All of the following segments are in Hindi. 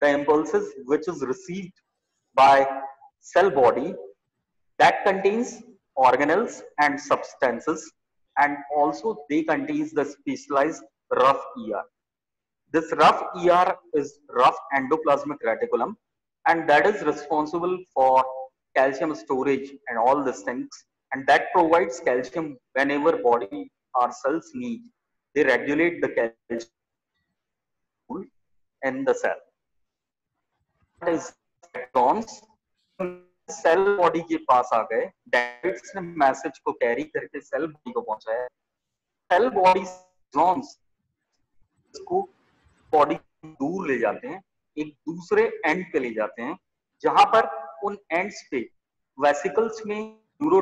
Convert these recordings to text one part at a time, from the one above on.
the impulses which is received by cell body that contains organelles and substances and also they contains the specialized rough ER. This rough ER is rough endoplasmic reticulum and that is responsible for calcium storage and all these things and that provides calcium whenever body or cells need. They regulate the calcium in the cell. Cell body के पास आ गए। ने मैसेज को कैरी करके सेल बॉडी को पहुँचाया। सेल बॉडी को बॉडी दूर ले जाते हैं, एक दूसरे एंड पे ले जाते हैं, जहाँ पर उन एंड्स पे वेसिकल्स में न्यूरो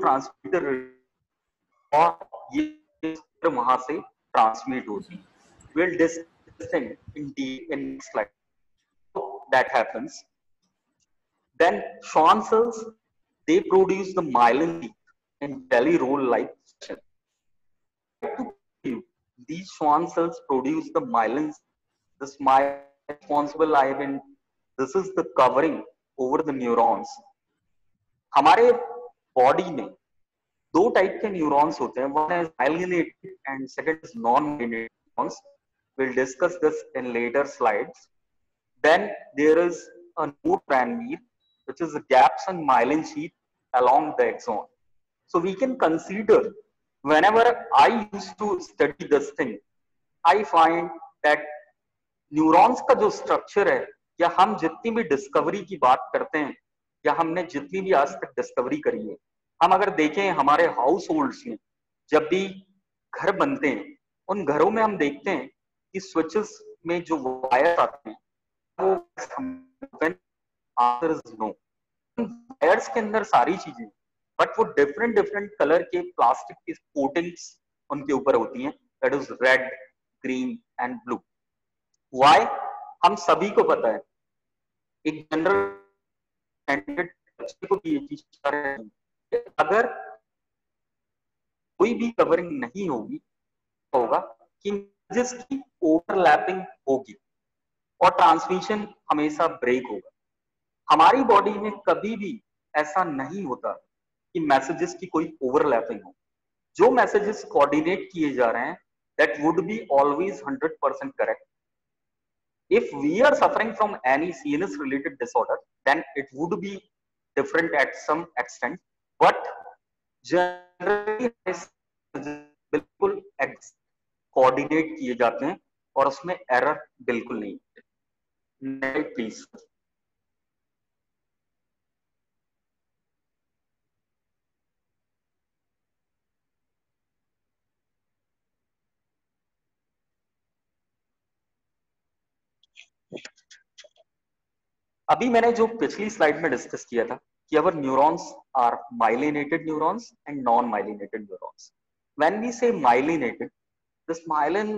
और ये वहाँ से ट्रांसमिट होती will in in slide That happens Then Schwann cells, they produce the myelin in jelly roll-like fashion. These Schwann cells produce the myelin. This myelin responsible, I mean, this is the covering over the neurons. हमारे बॉडी में दो टाइप के न्यूरॉन्स होते हैं one is myelinated and second is non myelinated neurons we'll discuss this in later slides Then there is a new neurotranmere which is gaps in myelin sheath along the axon. So we can consider whenever I used to study this thing, I find that neurons का जो स्ट्रक्चर है या हम जितनी भी डिस्कवरी की बात करते हैं या हमने जितनी भी आज तक डिस्कवरी करी है हम अगर देखें हमारे हाउस होल्ड्स में जब भी घर बनते हैं उन घरों में हम देखते हैं कि स्विचेस में जो वायर आते हैं आंसर नो के अंदर सारी चीज़ें बट वो डिफरेंट डिफरेंट कलर के प्लास्टिक की कोटिंग्स उनके ऊपर होती हैं। That is red green and blue why हम सभी को पता है। एक जनरल को भी ये चीज़ अगर कोई भी कवरिंग नहीं होगी, होगा, कि जिसकी ओवरलैपिंग होगी। और ट्रांसमिशन हमेशा ब्रेक होगा। हमारी बॉडी में कभी भी ऐसा नहीं होता कि मैसेजेस की कोई ओवरलैपिंग हो। जो मैसेजेस कोऑर्डिनेट किए जा रहे हैं that would be always 100% correct if we are suffering from any CNS related disorder, then it would be different at some extent, but generally बिल्कुल कोऑर्डिनेट किए जाते हैं और उसमें एरर बिल्कुल नहीं। Next, please. अभी मैंने जो पिछली स्लाइड में डिस्कस किया था कि our neurons are myelinated neurons and non myelinated neurons when we say myelinated this myelin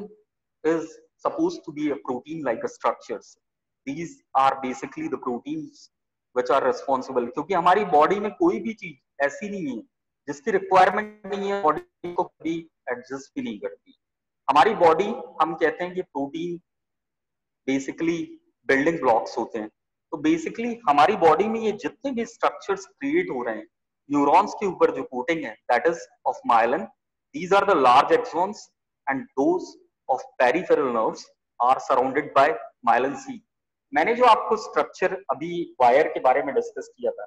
is suppose to be a protein like a structures these are basically the proteins which are responsible. क्योंकि हमारी बॉडी में कोई भी चीज़ ऐसी नहीं है, जिसकी रिक्वायरमेंट नहीं है बॉडी को कभी एडजस्ट भी नहीं करती। हमारी बॉडी हम कहते हैं कि प्रोटीन बेसिकली बिल्डिंग ब्लॉक्स होते हैं। तो बेसिकली हमारी बॉडी में ये जितने भी स्ट्रक्चर्स क्रिएट हो रहे हैं न्यूरॉन्स के ऊपर जो कोटिंग है that is of myelin these are the large axons and those of peripheral nerves are surrounded by myelin see मैंने जो आपको स्ट्रक्चर अभी वायर के बारे में डिस्कस किया था,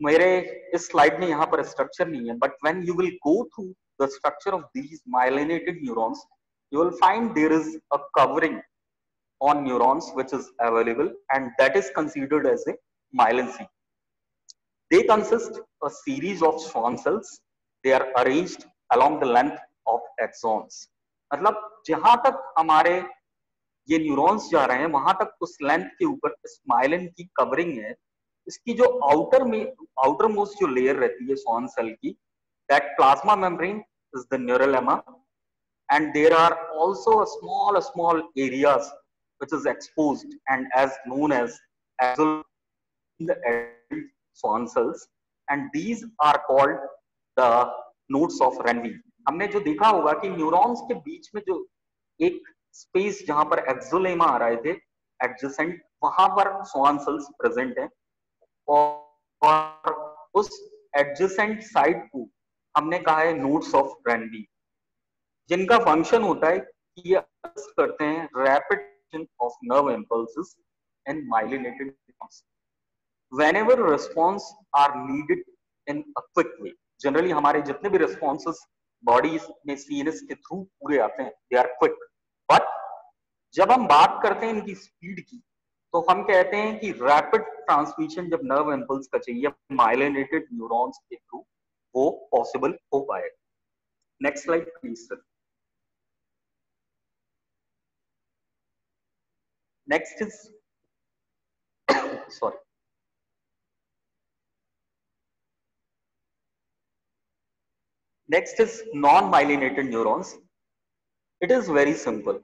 मेरे इस स्लाइड में यहाँ पर स्ट्रक्चर नहीं है but when you will go through the structure of these myelinated neurons you will find there is a covering on neurons which is available and that is considered as a myelin see they consist a series of Schwann cells they are arrange along length of axons मतलब जहाँ तक हमारे ये न्यूरॉन्स जा रहे हैं, वहाँ तक उस लेंथ के ऊपर स्माइलिन की कवरिंग है, इसकी जो आउटर में आउटर मोस्ट जो लेयर रहती है सोन सेल की that plasma membrane is the neurolemma and there are also small small area which is expose and as known as as Schwann cells and these are called the nodes of Ranvier हमने जो देखा होगा कि न्यूरॉन्स के बीच में जो एक स्पेस जहाँ पर एक्सोलेमा आ रहे थे एडजेसेंट वहाँ पर स्वान सेल्स प्रेजेंट है। और उस एडजेसेंट साइड को हमने कहा है नोट्स ऑफ़ रैंडी जिनका फ़ंक्शन होता है कि ये करते हैं rapid of nerve impulses and myelinated. Whenever response are needed in a quick way, generally हमारे जितने भी रिस्पॉन्सेस बॉडी में सीएनएस के थ्रू पूरे आते हैं आर क्विक बट जब हम बात करते हैं इनकी स्पीड की तो हम कहते हैं कि रैपिड ट्रांसमिशन जब नर्व इम्पल्स का चाहिए माइलिनेटेड न्यूरॉन्स के थ्रू वो पॉसिबल हो पाएगा। Next slide please sir next is sorry next is non myelinated neurons. It is very simple.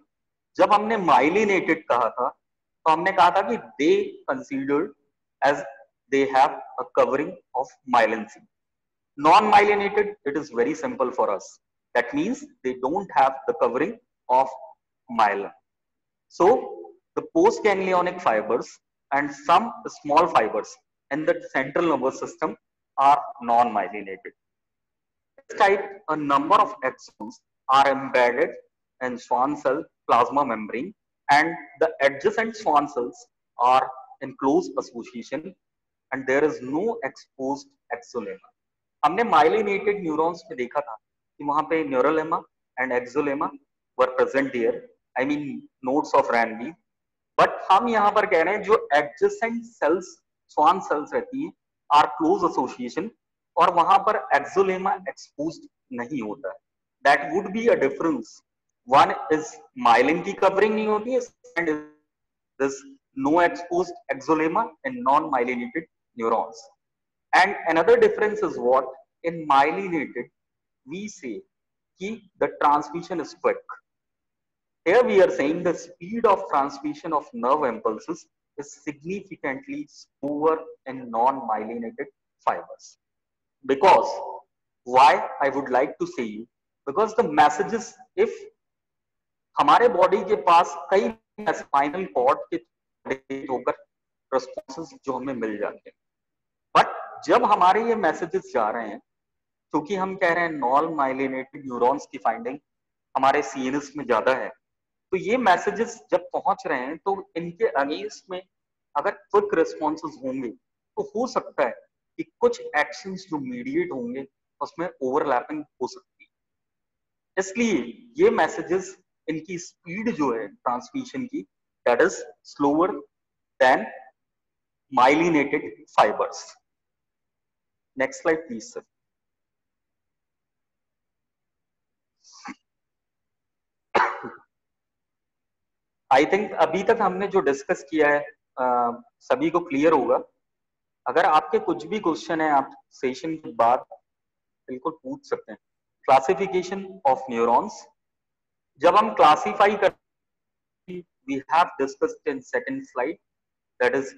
जब हमने माइलिनेटेड कहा था तो हमने कहा था कि they considered as they have covering of myelin see non myelinated it is very simple for us that means they don't है covering of myelin so the post ganglionic fibres and some small fibres in the central nervous system are non myelinated type a number of axons are embedded in Schwann cell plasma membrane and the adjacent Schwann cells are in close association and there is no exposed axolemma. हमने myelinated neurons में देखा था कि वहाँ पे neurolemma and axolemma were present here. I mean nodes of Ranvi but हम यहाँ पर कह रहे हैं जो एडजेसेंट सेल्स स्वान सेल्स रहती हैं आर क्लोज एसोसिएशन और वहाँ पर एक्सोलेमा एक्सपोज नहीं होता है that would be a difference one is myelin की कवरिंग नहीं होती है this no expose axolemma in non myelinated neurons and another difference is what in myelinated we see that the transmission is quick Here we are saying the speed of transmission of nerve impulses is significantly slower in non-myelinated fibers. Because, why I would like to say you, because the messages, if हमारे बॉडी के पास कई स्पाइनल कॉर्ड के होकर रिस्पॉन्सेस जो हमें मिल जाते हैं। बट जब हमारे ये मैसेजेस जा रहे हैं, क्योंकि हम कह रहे हैं नॉन माइलिनेटेड न्यूरॉन्स की फाइंडिंग हमारे सीएनएस में ज़्यादा है तो ये मैसेजेस जब पहुँच रहे हैं तो इनके अगेंस्ट में अगर क्विक रिस्पॉन्सेज होंगे तो हो सकता है कि कुछ एक्शन जो मीडिएट होंगे, उसमें ओवरलैपिंग हो सकती है। इसलिए ये मैसेजेस इनकी स्पीड जो है ट्रांसमिशन की that is slower than myelinated fibres next slide please sir I think अभी तक हमने जो डिस्कस किया है आ, सभी को क्लियर होगा। अगर आपके कुछ भी क्वेश्चन है आप सेशन के बाद बिल्कुल पूछ सकते हैं। क्लासिफिकेशन ऑफ़ न्यूरॉन्स जब हम क्लासिफाई कर we have discussed in second slide that is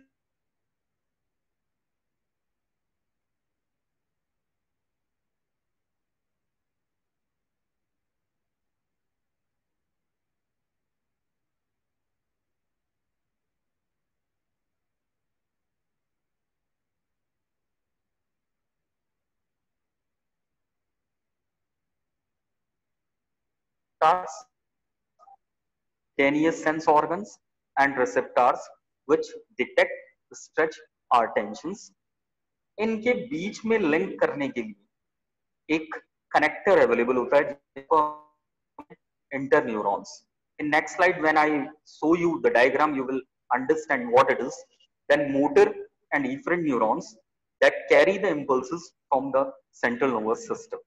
receptors, cutaneous sense organs, and receptors which detect, stretch or tensions. इनके बीच में लिंक करने के लिए एक कनेक्टर अवेलेबल होता है inter neurons in next slide when I show you the diagram you will understand what it is then motor and efferent neurons that carry the impulses from the central nervous system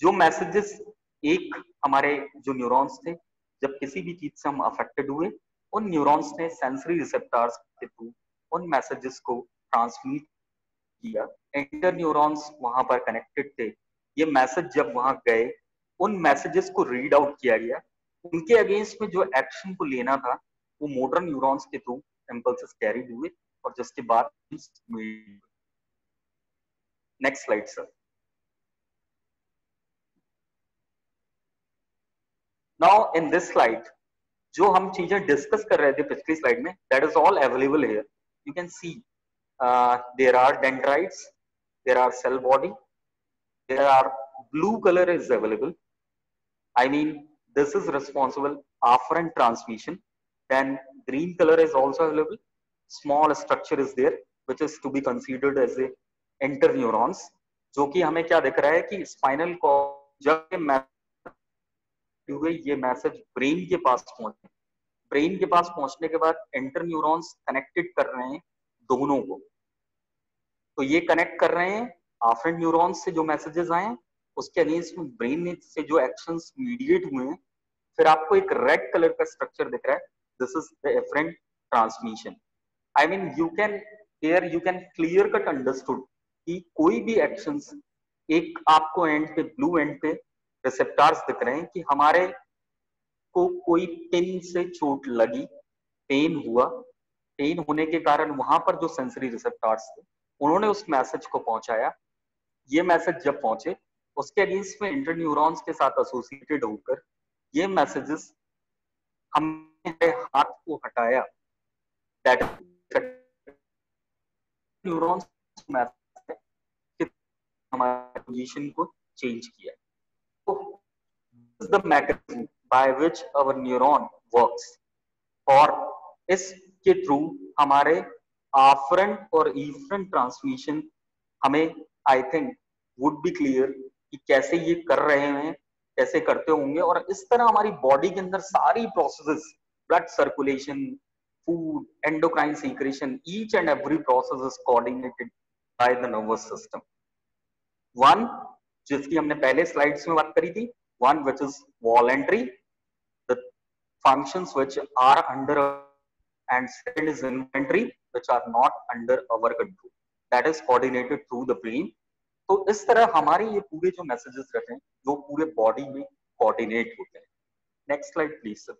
जो मैसेजेस एक हमारे जो न्यूरॉन्स थे, जब किसी भी चीज़ से हम अफेक्टेड हुए, उन न्यूरॉन्स ने सेंसरी रिसेप्टर्स के थ्रू उन मैसेजेस को ट्रांसमिट किया। इंटर न्यूरॉन्स वहाँ पर कनेक्टेड थे। ये मैसेज जब वहाँ गए, उन मैसेजेस को रीड आउट किया गया। उनके अगेंस्ट में जो एक्शन को लेना था, वो मोटर न्यूरॉन्स के थ्रू इम्पल्स कैरी हुए और जिसके बाद next slide sir now in this slide जो हम चीज़ें डिस्कस कर रहे थे पिछली स्लाइड में that is all available here you can see there are dendrites there are cell body there are blue colour is available I mean this is responsible afferent and transmission then green colour is also available small structure is there which is to be considered as a inter neurons हमें क्या दिख रहा है कि स्पाइनल जब हुए ये मैसेज ब्रेन के पास पहुँचे। ब्रेन के पास पहुँचने के बाद एंटर न्यूरॉन्स कनेक्टेड कर रहे हैं दोनों को। तो ये कनेक्ट कर रहे हैं आफ्रेंट न्यूरॉन्स से जो मैसेजेस आए, उसके अगेंस्ट में ब्रेन से जो एक्शंस मीडिएट हुए हैं, फिर आपको एक रेड कलर का स्ट्रक्चर दिख रहा है। This is the efferent transmission I mean you can here you can clear cut understood कि कोई भी एक्शंस एक आपको एंड पे ब्लू एंड पे रिसेप्टार्स दिख रहे हैं कि हमारे को कोई पिन से चोट लगी पेन हुआ। पेन होने के कारण वहाँ पर जो सेंसरी रिसेप्टार्स थे, उन्होंने उस मैसेज को पहुँचाया। ये मैसेज जब पहुँचे, उसके अगेंस्ट में इंटर के साथ एसोसिएटेड होकर ये मैसेजेस हमने हाथ को हटाया। दैट न्यूरॉन्स हमारे पोजीशन को चेंज किया। तो the mechanism by which our neuron works और इसके थ्रू हमारे आफ्रंट और ईफ्रंट ट्रांसमिशन हमें I think would be clear कि कैसे ये कर रहे हैं, कैसे करते होंगे और इस तरह हमारी बॉडी के अंदर सारी processes blood circulation food endocrine secretion each and every process is coordinated by the nervous system one जिसकी हमने पहले स्लाइड्स में बात करी थी one which is voluntary the functions which are under and second is inventory which are not under our control that is coordinated through the brain तो इस तरह हमारे ये पूरे जो मैसेजेस रहते हैं जो पूरे बॉडी में कोऑर्डिनेट होते हैं next slide please sir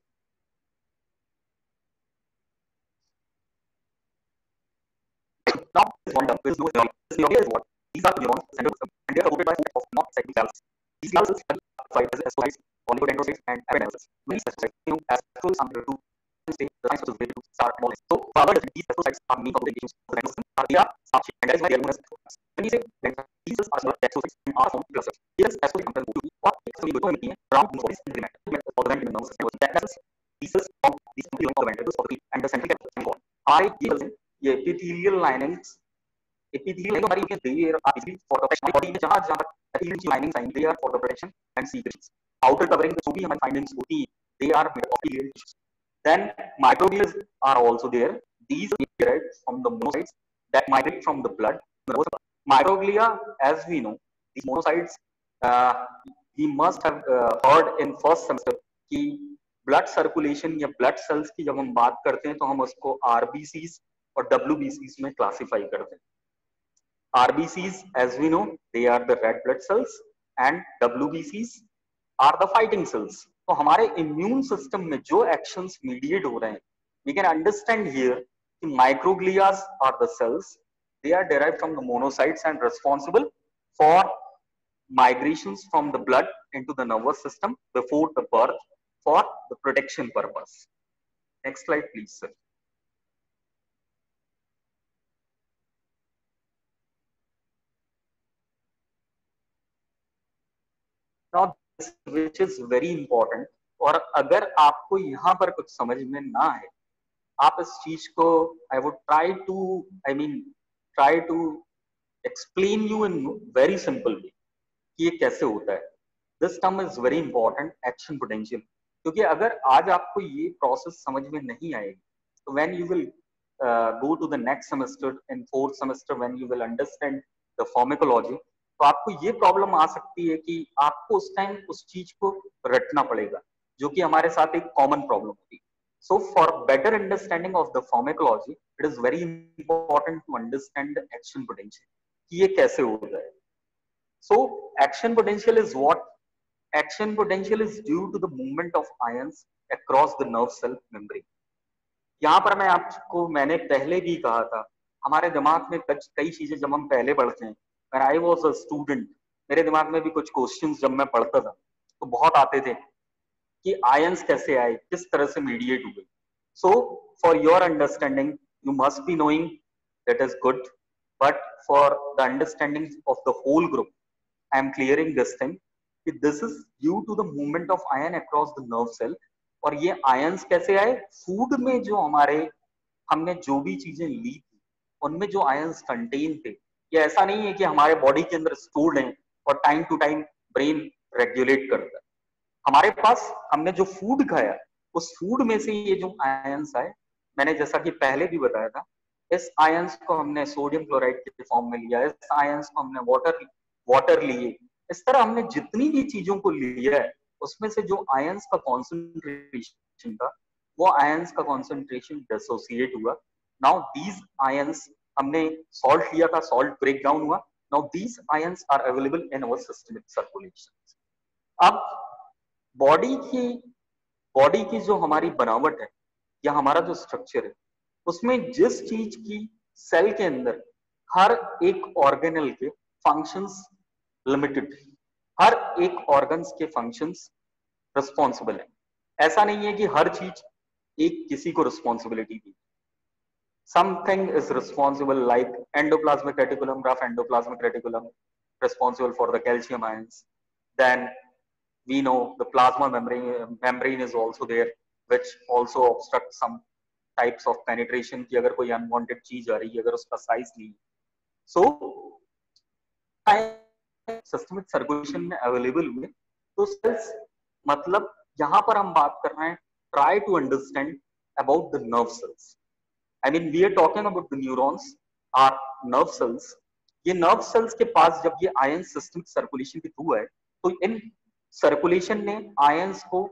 Now, this one is no theory. This theory is what? These are neurons, system, and they are supported by a of not cyclic cells. These cells are classified as astrocytes, oligodendrocytes, and arenacytes. Many astrocytes, you know, astrocytes are to say the is related to star knowledge. So, further, these astrocytes are main complications of the system. Are they are starchy, and that is why they are known as astrocytes. When we say that these cells are small astrocytes and are formed clusters, here astrocyte comes to or extremely good in around the body's increment of the nervous system. That means these cells form these two of the ventricles of the and the central capsule called. Are ये ये epithelial linings epithelial लाइन हमारी there are easily for the हमारी बॉडी में जहाँ ज़्यादा एथिलीन की linings I they for the protection and secretes outer covering जो भी हमारी फाइंडिंग्स होती है they are made of glial tissues then microglials are also there these glial from the monocytes that migrate from the blood microglia as we know these monocytes we must have heard in first semester कि ब्लड सर्कुलेशन या ब्लड सेल्स की जब हम बात करते हैं तो हम उसको आरबीसीज और डब्ल्यूबीसीज में क्लासिफाई करते हैं। RBCs, as we know, they are the red blood cells and WBCs are the fighting cells. तो हमारे इम्यून सिस्टम में जो एक्शंस मीडिएट हो रहे हैं we can understand here कि microglias are the cells they are derived from the monocytes and responsible for migrations from the blood into the nervous system before the birth for the protection purpose next slide please sir Which is very important. और अगर आपको यहाँ पर कुछ समझ में ना आए, आप इस चीज़ को I would try to I mean try to explain you in very simple way कि ये कैसे होता है। This term is very important action potential क्योंकि अगर आज आपको ये प्रोसेस समझ में नहीं आएगी तो when you will go to the next semester, in fourth semester, when you will understand the pharmacology तो आपको ये प्रॉब्लम आ सकती है कि आपको उस टाइम उस चीज़ को रटना पड़ेगा, जो कि हमारे साथ एक कॉमन प्रॉब्लम होती है। So for better understanding of the pharmacology it is very important to understand action potential कि ये कैसे है so action potential is what action potential is due to the movement of ions across the nerve cell membrane यहाँ पर मैं आपको, मैंने पहले भी कहा था, हमारे दिमाग में कई चीज़ें जब हम पहले पढ़ते हैं when I was a student, मेरे दिमाग में भी कुछ क्वेश्चंस जब मैं पढ़ता था तो बहुत आते थे कि आयंस कैसे आए, किस तरह से मीडिएट हुए। So for your understanding you must be knowing that is good but for the understanding of the whole group I am clearing this thing कि this is due to the movement of ion across the nerve cell और ये आयंस कैसे आए? फ़ूड में जो हमारे, हमने जो भी चीज़ें ली थी, उनमें जो आयंस कंटेन थे ये ऐसा नहीं है कि हमारे बॉडी के अंदर स्टोर्ड है और time to time brain regulate करता है। हमारे पास हमने जो फ़ूड खाया, उस फ़ूड में से ये जो आयंस आए, मैंने जैसा कि पहले भी बताया था, इस आयंस को हमने सोडियम क्लोराइड के फॉर्म में लिया, इस आयंस को हमने वाटर वाटर लिए। इस तरह हमने जितनी भी चीज़ों को लिया है, उसमें से जो आयंस का कॉन्सेंट्रेशन था, वो आयंस का कॉन्सेंट्रेशन डिसोसिएट हुआ। नाउ दीज आयंस हमने सॉल्ट लिया था सॉल्ट ब्रेक डाउन हुआ now these ions are available in our systemic circulation अब बॉडी की बॉडी की जो हमारी बनावट है या हमारा जो स्ट्रक्चर है, उसमें जिस चीज़ की सेल के अंदर हर एक ऑर्गेनल के फ़ंक्शंस लिमिटेड हर एक ऑर्गन्स के फ़ंक्शंस रिस्पॉन्सिबल है। ऐसा नहीं है कि हर चीज़ एक किसी को रिस्पॉन्सिबिलिटी दी। something is responsible like endoplasmic reticulum rough endoplasmic reticulum responsible for the calcium ions then we know the plasma membrane membrane is also there which also obstructs some types of penetration ki agar koi unwanted cheez aa rahi hai agar uska size nahi so systemic circulation में अवेलेबल हुए तो सेल्स मतलब यहां पर हम बात कर रहे हैं try to understand about the nerve cells I mean we are talking about the neurons or nerve cells ये नर्व सेल्स के पास जब ये आयन सिस्टमिक सर्कुलेशन के थ्रू है तो इन सर्कुलेशन ने आयंस को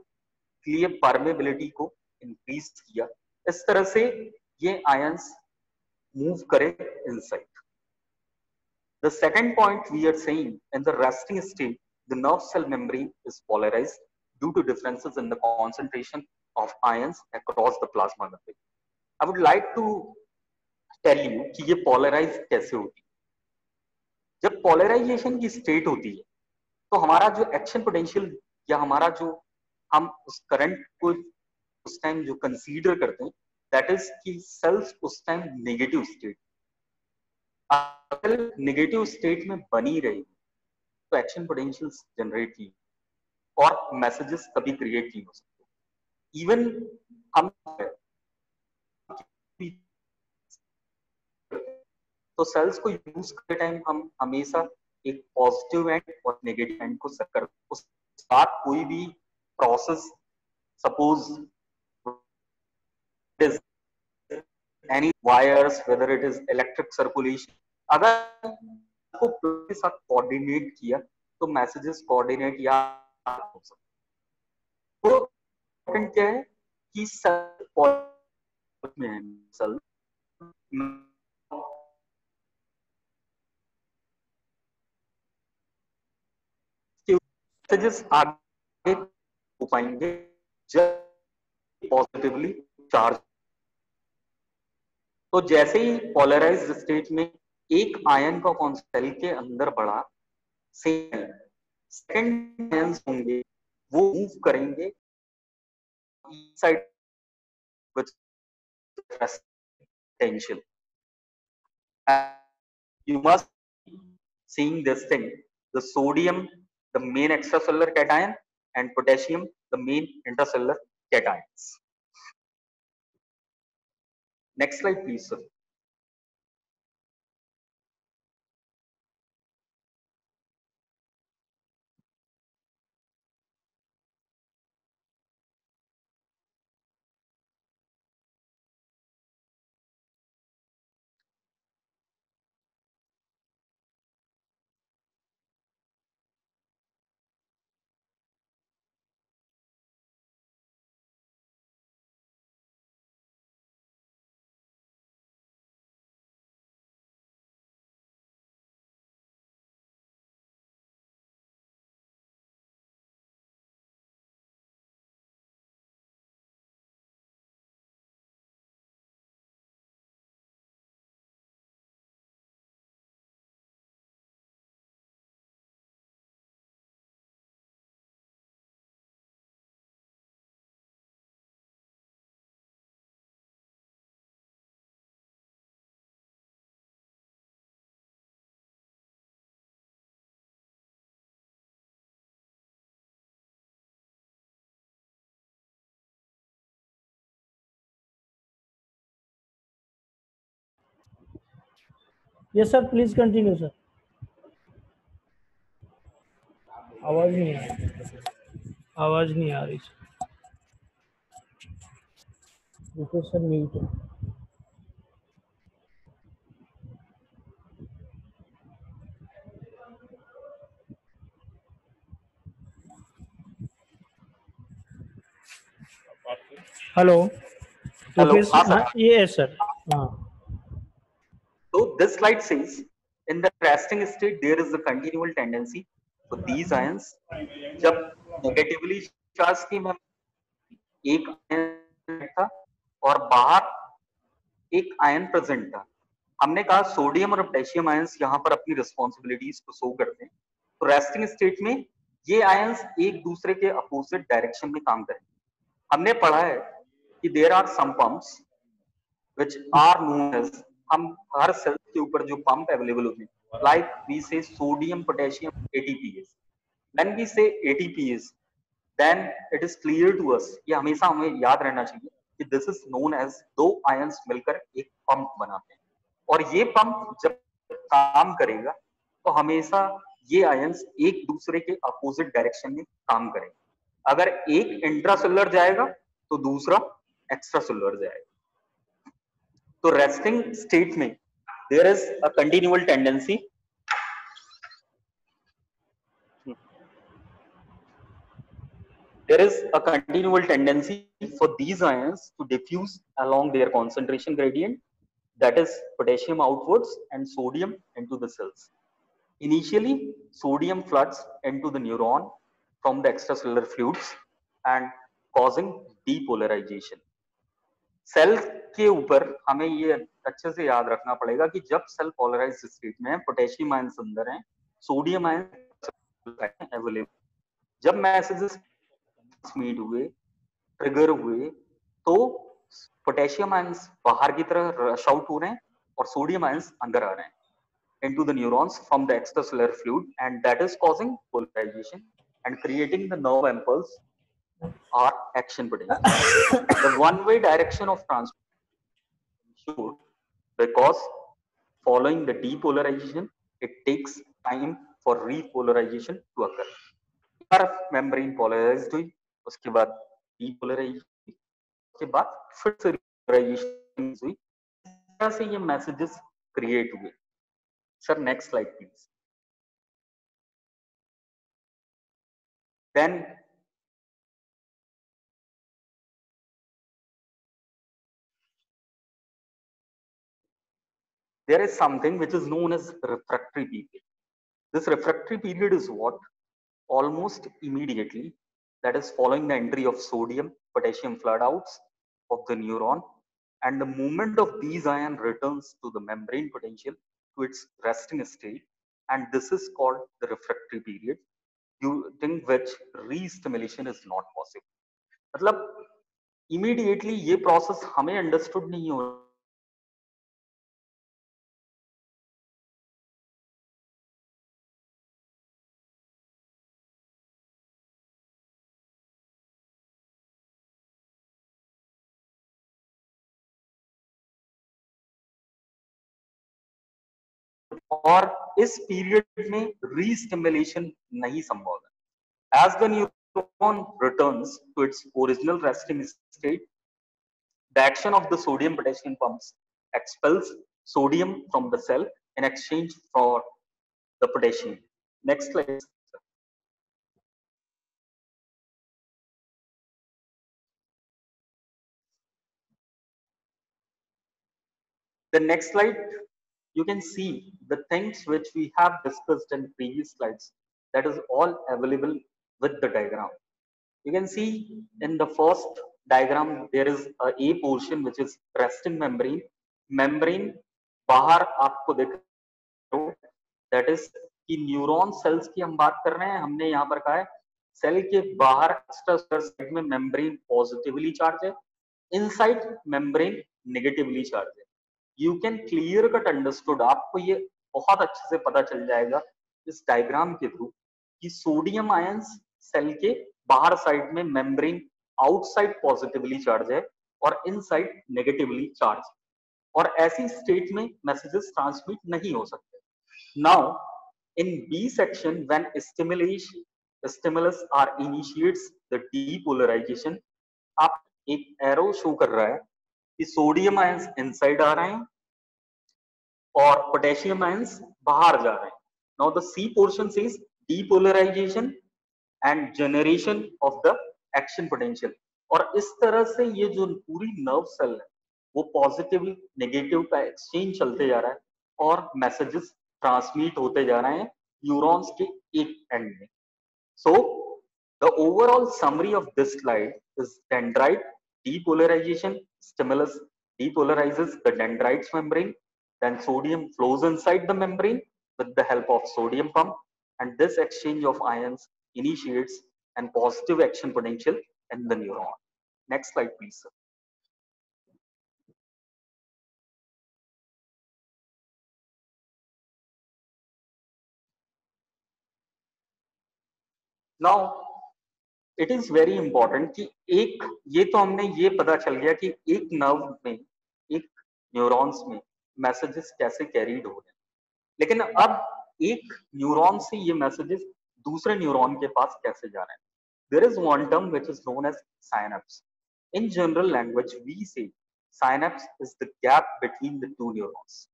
लिए परमेबिलिटी को इंक्रीज किया इस तरह से ये आयंस मूव करे inside The second point we are saying in the resting state, the nerve cell membrane is polarized due to differences in the concentration of ions across the plasma membrane. I would like to tell you कि ये polarize कैसे होती है। जब polarization की state होती है तो हमारा जो action potential या हमारा जो हम उस करंट को उस टाइम जो कंसीडर करते हैं दैट इज़ कि सेल्स उस टाइम नेगेटिव स्टेट अगर निगेटिव स्टेट में बनी रही तो एक्शन पोटेंशियल जनरेट की और मैसेजेस कभी क्रिएट नहीं हो सकते। इवन तो सेल्स को यूज़ करते टाइम हम हमेशा एक पॉजिटिव एंड और नेगेटिव एंड को कर, उस साथ कोई भी process suppose any wires, whether it is electric circulation, अगर को के साथ कोऑर्डिनेट किया तो मैसेजेस कोऑर्डिनेट या तो क्या है कि सेल में सेल मैसेजेस आगे हो पाएँगे, जब पॉजिटिवली चार्ज तो जैसे ही पोलराइज स्टेट में एक आयन का कौन सेल के अंदर बढ़ा सेल सेकंड आयंस होंगे, वो मूव करेंगे। Side potential you must seeing this thing, the the main extracellular cation and potassium the main intracellular cations. Next slide please sir yes sir please continue sir आवाज़ नहीं आ रही। आवाज़ नहीं आ रही सर सर म्यूट है। Hello Hello. रुपेश हाँ, sir. हाँ, ये सर हाँ। This slide says in the resting state, there is a continual tendency. For these ions, जब negatively charged की में एक ion था और बाहर एक आयन प्रेजेंट था। हमने कहा सोडियम और पोटेशियम आयंस यहाँ पर अपनी रिस्पॉन्सिबिलिटीज को शो करते हैं। तो रेस्टिंग स्टेट में ये आयंस एक दूसरे के अपोजिट डायरेक्शन में काम करें। हमने पढ़ा है कि there are some pumps which are known as हम हर सेल के ऊपर जो पंप अवेलेबल होते हैं like we say sodium potassium ATPase when we say ATPase then it is clear to us ये हमेशा हमें याद रहना चाहिए कि दिस इज़ नोन एज दो आयंस मिलकर एक पंप बनाते हैं। और ये पंप जब काम करेगा तो हमेशा ये आयंस एक दूसरे के अपोजिट डायरेक्शन में काम करेंगे। अगर एक इंट्रासेलुलर जाएगा तो दूसरा एक्स्ट्रासेलुलर जाएगा। तो रेस्टिंग स्टेट में there is a continual tendency there is a continual tendency for these ions to diffuse along their concentration gradient that is potassium outwards and sodium into the cells initially sodium floods into the neuron from the extracellular fluids and causing depolarization cell के ऊपर हमें ये अच्छे से याद रखना पड़ेगा कि जब सेल पोलराइज स्टेट में है पोटेशियम आयन अंदर है सोडियम आयन अवेलेबल जब मैसेजेस मीट हुए ट्रिगर हुए तो पोटेशियम आयन बाहर की तरह रश आउट हो रहे हैं और सोडियम आयन अंदर आ रहे हैं। Into the neurons from the extracellular fluid and that is causing polarisation and creating the nerve impulse or action putting one way direction of transport ensured because following the depolarization, it takes time for repolarization to occur. पर membrane polarized हुई उसके बाद depolarization उसके बाद फिर से repolarization हुई तरह से ये messages create हुए sir next slide please then there is something which is known as refractory period. This refractory period is what? Almost immediately, that is following the entry of sodium, potassium flood outs of the neuron, and the movement of these ion returns to the membrane potential to its resting state, and this is called the refractory period, during which re-stimulation is not possible. मतलब immediately ये process हमें understood नहीं हो और इस पीरियड में रीस्टिमुलेशन नहीं संभव है as the neuron returns to its original resting state the action of the sodium potassium pumps expels sodium from the cell in exchange for the potassium next slide the next slide you can see the things which we have discussed in previous slides that is all available with the diagram you can see in the first diagram there is a, a portion which is resting membrane membrane बाहर आपको दिख that is कि न्यूरॉन सेल्स की हम बात कर रहे हैं हमने यहाँ पर कहा है सेल के बाहर एक्स्ट्रा में मेम्ब्रेन पॉजिटिवली चार्ज है इनसाइड मेम्ब्रेन नेगेटिवली चार्ज है you can clear cut understood आपको ये बहुत अच्छे से पता चल जाएगा इस डायग्राम के थ्रू कि सोडियम आयंस सेल के बाहर साइड में मेम्ब्रेन आउटसाइड पॉजिटिवली चार्ज है और इनसाइड नेगेटिवली चार्ज और ऐसी स्टेट में मैसेजेस ट्रांसमिट नहीं हो सकते। Now in B section when stimulation stimulus are initiates the depolarization, आप एक एरो शो कर रहा है। कि सोडियम आयंस इनसाइड आ रहे हैं और पोटेशियम आयंस बाहर जा रहे हैं। Now the C portion says depolarisation and generation of the action potential और इस तरह से ये जो पूरी नर्व सेल है, वो पॉजिटिव नेगेटिव का एक्सचेंज चलते जा रहा है और मैसेजेस ट्रांसमिट होते जा रहे हैं न्यूरॉन्स के एक एंड में। So the overall summary of this slide is dendrite depolarization stimulus depolarizes the dendrites membrane. Then sodium flows inside the membrane with the help of sodium pump. And this exchange of ions initiates an positive action potential in the neuron. Next slide, please. Sir. It is very important कि एक, ये तो हमने ये पता चल गया कि एक नर्व में, एक न्यूरॉन्स में मैसेजेस कैसे कैरीड हो रहे हैं। लेकिन अब एक न्यूरॉन से ये मैसेजेस दूसरे न्यूरॉन के पास कैसे जा रहे हैं? There is one term which is known as synapse in general language we say synapse is the gap between the two neurons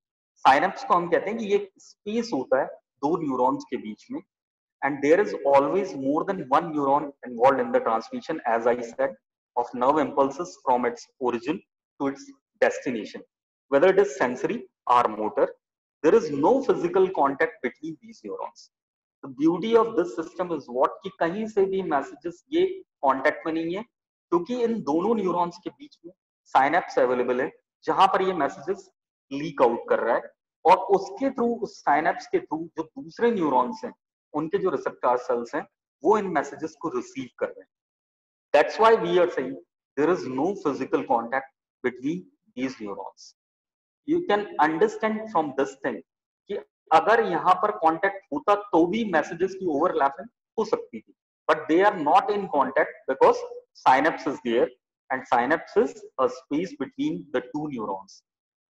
synapse को हम कहते हैं कि ये स्पेस होता है दो न्यूरॉन्स के बीच में and there is always more than one neuron involved in the transmission as i said of nerve impulses from its origin to its destination whether it is sensory or motor there is no physical contact between these neurons the beauty of this system is what कि कहीं से भी messages ये contact में नहीं है क्योंकि इन दोनों neurons के बीच में synapse available है जहाँ पर ये messages leak out कर रहा है और उसके थ्रू उस synapse के थ्रू जो दूसरे neurons हैं उनके जो रिसेप्टर सेल्स हैं, वो इन मैसेजेस को रिसीव कर रहे हैं। That's why we are saying there is no physical contact between these neurons you can understand from this thing कि अगर यहाँ पर कांटेक्ट होता तो भी मैसेजेस की ओवरलैपिंग हो सकती थी। But they are not in contact because synapse is there and synapse is a space between the two neurons.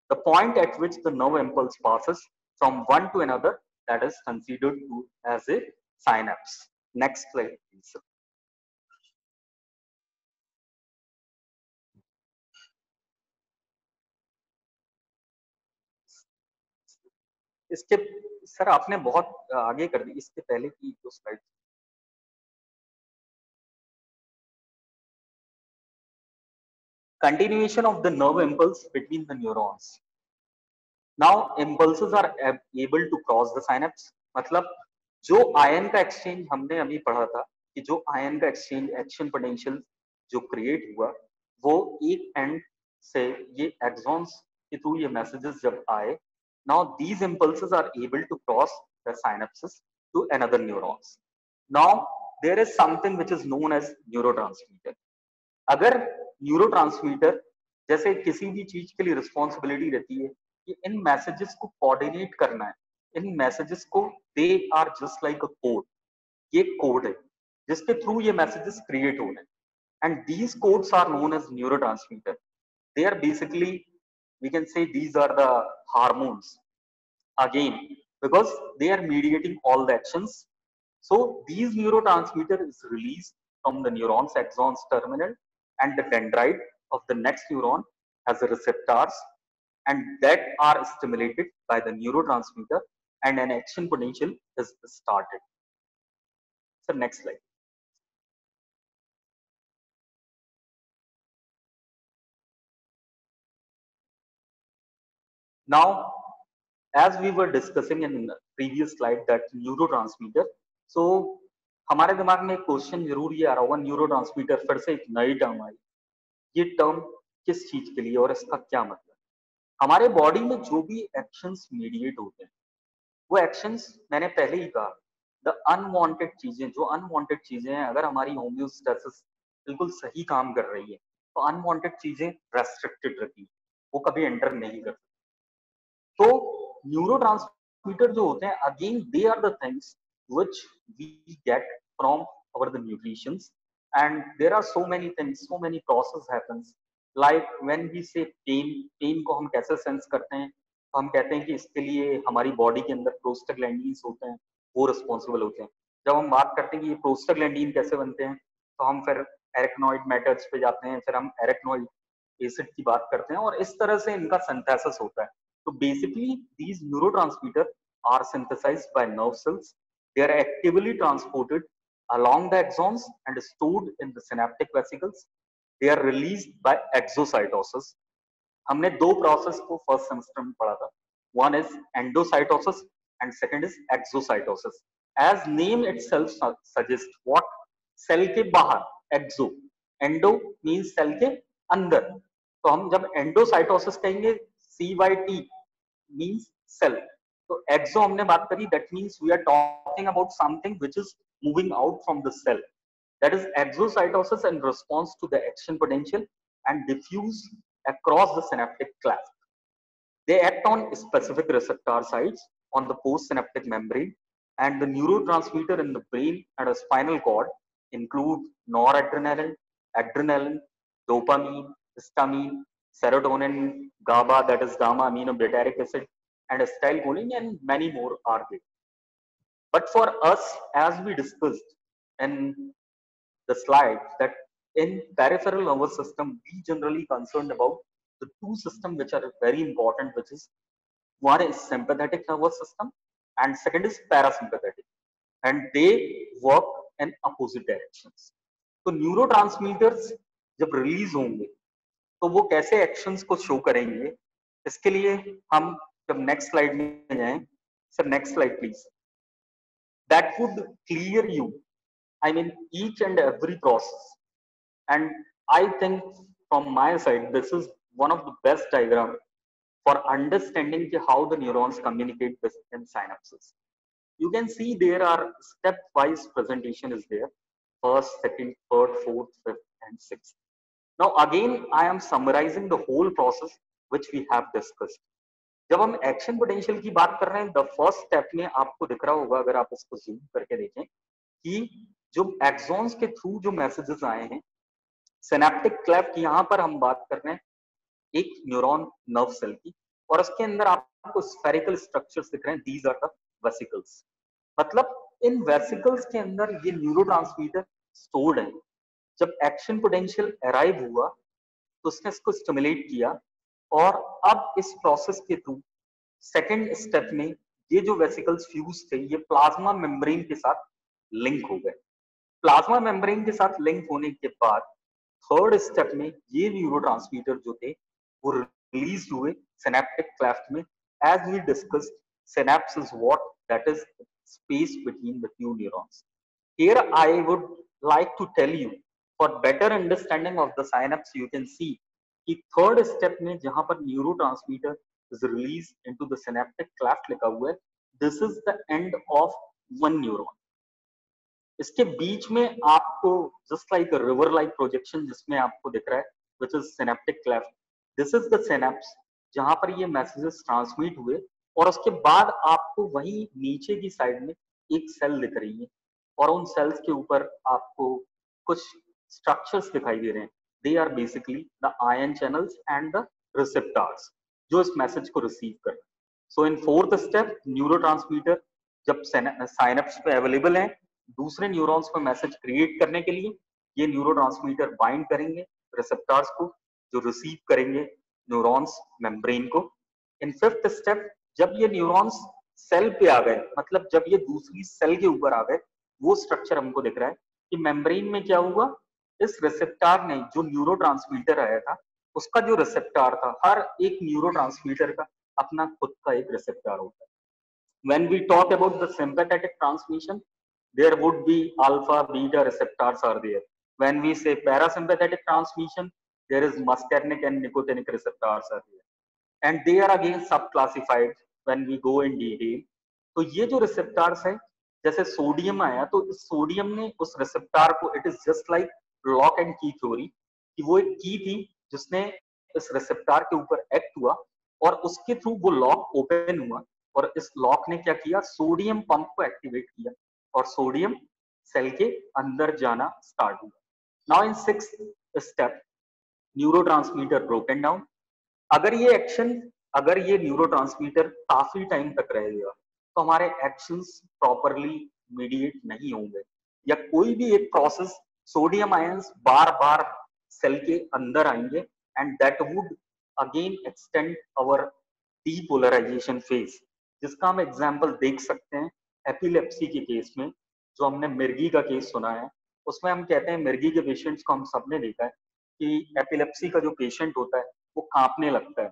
The point at which the nerve impulse passes from one to another that is considered to as a synapse. Next slide, please इसके, सर, आपने बहुत आगे कर दी, इसके पहले की जो slide continuation of the nerve impulse between the neurons now impulses are able to cross the synapse मतलब जो आयन का एक्सचेंज हमने अभी पढ़ा था, कि जो आयन का एक्सचेंज एक्शन पोटेंशियल जो क्रिएट हुआ, वो एक एंड से ये एक्सॉन्स के थ्रू ये मैसेजेस जब आए now these impulses are able to cross the synapses to another neurons now there is something which is known as neurotransmitter अगर न्यूरोट्रांसमीटर जैसे किसी भी चीज़ के लिए रिस्पॉन्सिबिलिटी रहती है कि इन मैसेजेस को कोऑर्डिनेट करना है। इन मैसेजेस को they are just like a code ये कोड है, जिसके थ्रू ये मैसेजेस क्रिएट हो रहे हैं। And these codes are known as neuro they are basically we can say these are the hormones again because they are mediating all the action so these neurotransmitter is release from the neurons axons terminal and the dendrite of the next neuron as a receptors and that are stimulated by the neurotransmitter and an action potential is started. So next slide. Now, as we were discussing in previous slide that neurotransmitter, so हमारे दिमाग में एक क्वेश्चन ज़रूर ये आ रहा होगा न्यूरोट्रांसमीटर फिर से एक नई टर्म आई ये टर्म किस चीज़ के लिए और इसका क्या मतलब हमारे बॉडी में जो भी एक्शंस मीडिएट होते हैं, वो एक्शंस मैंने पहले ही कहा द अनवांटेड चीज़ें, जो अनवांटेड चीज़ें हैं, अगर हमारी होम्योस्टेसिस बिल्कुल सही काम कर रही है तो अनवांटेड चीज़ें रेस्ट्रिक्टेड रहती है, वो कभी एंटर नहीं कर सकती। तो न्यूरो जो होते हैं again they are the things which we get from our the nutritions, and there are so many things, so many process happens like when we say pain pain को हम कैसे सेंस करते हैं? तो हम कहते हैं कि इसके लिए हमारी बॉडी के अंदर प्रोस्टाग्लैंडीन्स होते हैं, वो रिस्पॉन्सिबल होते हैं। जब हम बात करते हैं कि ये प्रोस्टाग्लैंडीन कैसे बनते हैं तो हम फिर एरेक्नॉइड मैटर्स पे जाते हैं, फिर हम एरेक्नॉइड एसिड की बात करते हैं और इस तरह से इनका सिंथेसिस होता है। तो basically these neurotransmitter are synthesised by nerve cells they are actively transported along the axons and stored in the synaptic vesicles. They are release by exocytosis. हमने दो प्रोसेस को फ़र्स्ट सेमेस्टर में पढ़ा था। One is endocytosis and second is exocytosis as name itself suggest what cell के बाहर एक्सो एंडो मींस सेल के अंदर। तो हम जब एंडोसाइटोसिस कहेंगे C Y T means cell तो एक्सो हमने बात करी that means we are talking about something which is moving out from the cell that is exocytosis in response to the action potential and diffuse across the synaptic cleft. They act on specific receptor sites on the postsynaptic membrane and the neurotransmitter in the brain and a spinal cord include noradrenaline, adrenaline, dopamine, histamine, serotonin, GABA, that is gamma aminobutyric acid, and acetylcholine, and many more are there. But for us, as we discussed in the slide, that in peripheral nervous system, we generally concerned about the two systems which are very important, which is one is sympathetic nervous system and second is parasympathetic, and they work in opposite directions. तो न्यूरोट्रांसमीटर्स जब रिलीज़ होंगे तो वो कैसे एक्शंस को शो करेंगे इसके लिए हम जब नेक्स्ट स्लाइड में जाएँ sir next slide please that would clear you I mean, each and every process. And I think from my side, this is one of the best diagram for understanding how the neurons communicate within synapses. You can see there are stepwise presentation is there. First, second, third, fourth, fifth, and sixth. Now, again, I am summarizing the whole process which we have discussed. जब हम एक्शन पोटेंशियल की बात कर रहे हैं द फर्स्ट स्टेप में आपको दिख रहा होगा अगर आप इसको जूम करके देखें कि जो एक्सॉन्स के थ्रू जो मैसेजेस आए हैं सिनेप्टिक क्लेफ्ट यहाँ पर हम बात कर रहे हैं एक न्यूरॉन नर्व सेल की, और उसके अंदर आपको स्फेरिकल स्ट्रक्चर्स दिख रहे हैं दीज आर द वेसिकल्स मतलब इन वेसिकल्स के अंदर ये न्यूरोट्रांसमीटर स्टोर्ड है। जब एक्शन पोटेंशियल अराइव हुआ तो उसने इसको स्टिमुलेट किया, और अब इस प्रोसेस के थ्रू सेकेंड स्टेप में ये जो वेसिकल्स फ्यूज थे, ये प्लाज्मा मेम्ब्रेन के साथ लिंक हो गए। प्लाज्मा मेम्ब्रेन के साथ लिंक होने के बाद थर्ड स्टेप में ये न्यूरोट्रांसमीटर जो थे, वो रिलीज़ हुए सिनेप्टिक क्लेफ्ट में। As we discussed synapse is what? That is space between the two neurons. Here i would like to tell you, for better understanding of the synapse, you can see कि थर्ड स्टेप में जहाँ पर neurotransmitter is release into the synaptic cleft लिखा हुआ है this is the end of one neuron इसके बीच में आपको just like river like projection जिसमें आपको दिख रहा है which is synaptic cleft this is the जहाँ पर ये मैसेजेस ट्रांसमिट हुए और उसके बाद आपको वही नीचे की साइड में एक सेल दिख रही है और उन सेल्स के ऊपर आपको कुछ स्ट्रक्चर्स दिखाई दे रहे हैं। They are basically the ion channels and the receptors जो इस मैसेज को रिसीव कर so in fourth step neuro जब साइनप्स पे अवेलेबल है दूसरे न्यूरॉन्स में मैसेज क्रिएट करने के लिए ये न्यूरो बाइंड करेंगे रिसेप्टार्स को, जो रिसीव करेंगे न्यूरॉन्स मेम्ब्रेन को। इन फिफ्थ स्टेप जब ये न्यूरॉन्स सेल पे आ गए मतलब जब ये दूसरी सेल के ऊपर आ गए, वो स्ट्रक्चर हमको दिख रहा है कि मेम्ब्रेन में क्या हुआ? इस रिसेप्टार ने जो न्यूरो आया था, उसका जो रिसेप्टार था, हर एक न्यूरो का अपना खुद का एक रिसेप्टार होता है। When we talk about the sympathetic transmission there would be alpha beta receptors are there when we say parasympathetic transmission there is muscarinic and nicotinic receptors are there and they are again subclassified when we go in detail तो ये जो रिसेप्टार्स है जैसे सोडियम आया तो इस सोडियम ने उस रिसेप्टार को it is just like lock and key theory कि वो एक की थी जिसने इस रिसेप्टार के ऊपर एक्ट हुआ और उसके थ्रू वो लॉक ओपन हुआ और इस लॉक ने क्या किया सोडियम पंप को एक्टिवेट किया और सोडियम सेल के अंदर जाना स्टार्ट हुआ now in six step neurotransmitter broken down अगर ये एक्शन अगर ये न्यूरोट्रांसमीटर काफ़ी टाइम तक रहेगा तो हमारे एक्शंस प्रॉपरली मीडिएट नहीं होंगे। या कोई भी एक प्रोसेस सोडियम आयंस बार बार सेल के अंदर आएँगे and that would again extend our depolarisation phase जिसका हम एग्ज़ाम्पल देख सकते हैं। एपिलेप्सी के केस में, जो हमने मिर्गी का केस सुना है, उसमें हम कहते हैं मिर्गी के पेशेंट्स को हम सबने देखा है कि एपिलेप्सी का जो पेशेंट होता है, वो कांपने लगता है।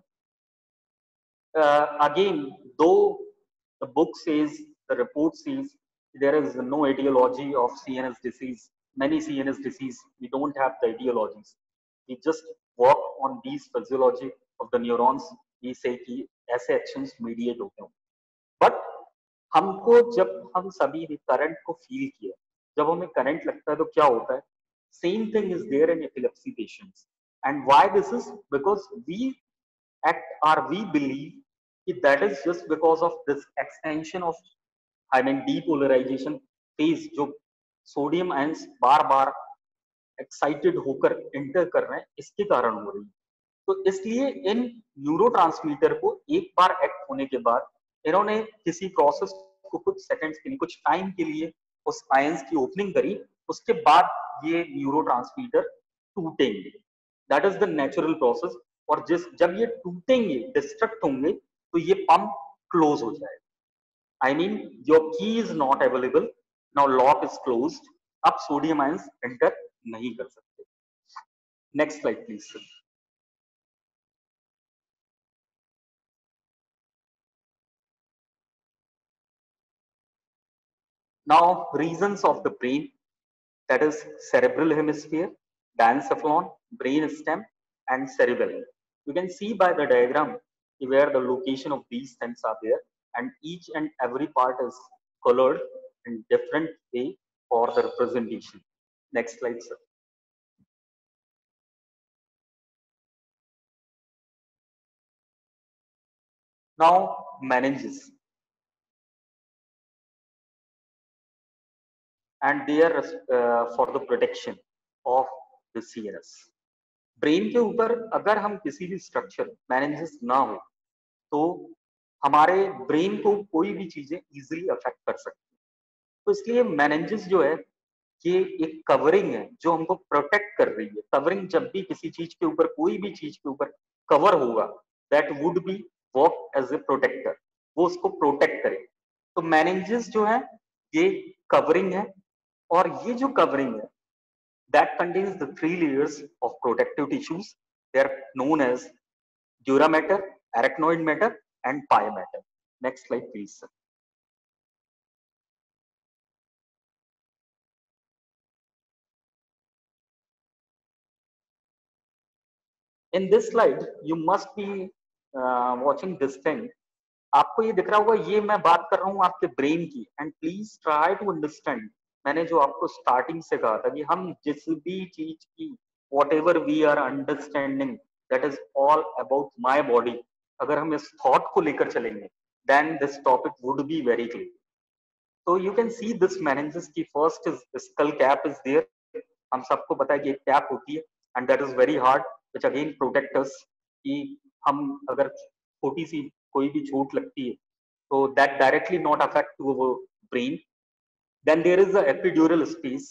अगेन दो book says the report says there is no ideology of C N S disease many C N S disease we don't have the ideologies we just work on these physiology of the neurons ये से कि ऐसे एक्शंस मीडिएट होते हैं। हमको जब हम सभी ने करंट को फील किया, जब हमें करंट लगता है तो क्या होता है? Same thing is there in epilepsy patients and why this is because we act are we believe that is just because of this extension of I mean depolarisation phase जो सोडियम आयंस बार बार एक्साइटेड होकर एंटर कर रहे हैं, इसके कारण हो रही है। तो इसलिए इन न्यूरोट्रांसमीटर को एक बार एक्ट होने के बाद इन्होंने किसी प्रोसेस को कुछ सेकंड्स के लिए कुछ टाइम के लिए उस आयंस की ओपनिंग करी उसके बाद ये neurotransmitter टूटेंगे that is the natural process और जिस जब ये टूटेंगे डिस्ट्रक्ट होंगे तो ये पंप क्लोज हो जाएगा I mean your key is not available. Now lock is closed. अब sodium ions enter नहीं कर सकते. Next slide, please. Now, reasons of the brain, that is cerebral hemisphere, diencephalon, brain stem, and cerebellum. You can see by the diagram where the location of these stems are there and each and every part is colored in different way for the representation. Next slide, sir. Now, meninges. And they are uh, for the protection of the CNS. Brain के ऊपर अगर हम किसी भी स्ट्रक्चर मैनेजेस ना हो तो हमारे ब्रेन को कोई भी चीज़ें इजिली अफेक्ट कर सकती है। तो इसलिए मैनेजेस जो है ये एक कवरिंग है जो हमको प्रोटेक्ट कर रही है। कवरिंग जब भी किसी चीज़ के ऊपर कोई भी चीज़ के ऊपर कवर होगा that would be work as a protector वो उसको प्रोटेक्ट करे। तो मैनेजेस जो है ये कवरिंग है और ये जो कवरिंग है that contains the three layers of protective tissues they are known as dura matter arachnoid matter and matter. Next slide, please. Sir. In this slide, you must be uh, watching this thing. आपको ये दिख रहा होगा ये मैं बात कर रहा हूँ आपके ब्रेन की and please try to understand मैंने जो आपको स्टार्टिंग से कहा था कि हम जिस भी चीज़ की whatever we are understanding that is all about my body अगर हम इस थॉट को लेकर चलेंगे then this topic would be very clear तो you can see this meninges की first is skull cap is there हम सबको पता है कि एक कैप होती है and that is very hard which again protect us कि हम अगर छोटी सी कोई भी चोट लगती है तो that directly not affect to brain then there is the epidural space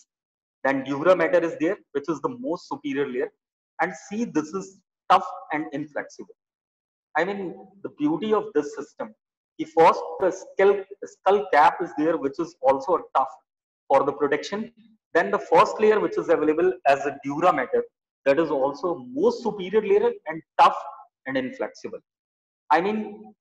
then dura matter is there which is the most superior layer and see this is tough and inflexible I mean, the beauty of this system. The first, the skull, skull cap is there, which is also tough for the protection. Then the first layer, which is available as a dura matter, that is also most superior layer and tough and inflexible. I mean,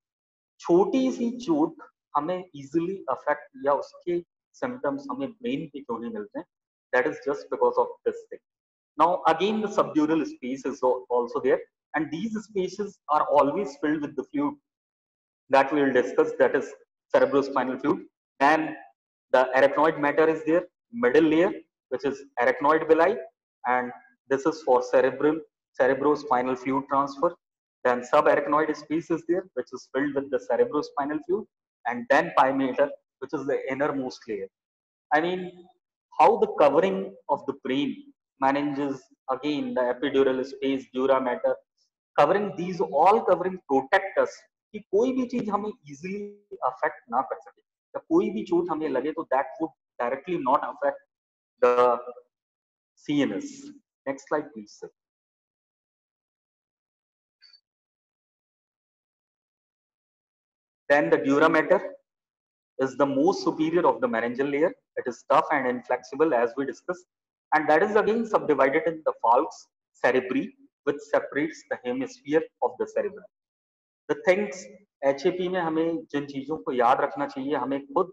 छोटी सी चोट हमें easily affect या उसके symptoms हमें brain पे क्यों नहीं मिलते हैं that is just because of this thing. Now again the subdural space is also there and these spaces are always filled with the fluid that we will discuss that is cerebrospinal fluid and the arachnoid matter is there middle layer which is arachnoid villi and this is for cerebral cerebrospinal fluid transfer then subarachnoid space is there which is filled with the cerebrospinal fluid and then pi mater which is the innermost layer i mean how the covering of the brain manages again the epidural space, dura matter, covering these all covering protect us कि कोई भी चीज़ हमें easily affect ना कर सके या कोई भी चोट हमें लगे तो that would directly not affect the CNS. Next slide, please. Sir. Then the dura matter is the most superior of the meningeal layer. It is tough and inflexible as we discussed. And that is again subdivided in the falx cerebri, which separates the hemisphere of the cerebrum. The things HAP में हमें जिन चीजों को याद रखना चाहिए हमें खुद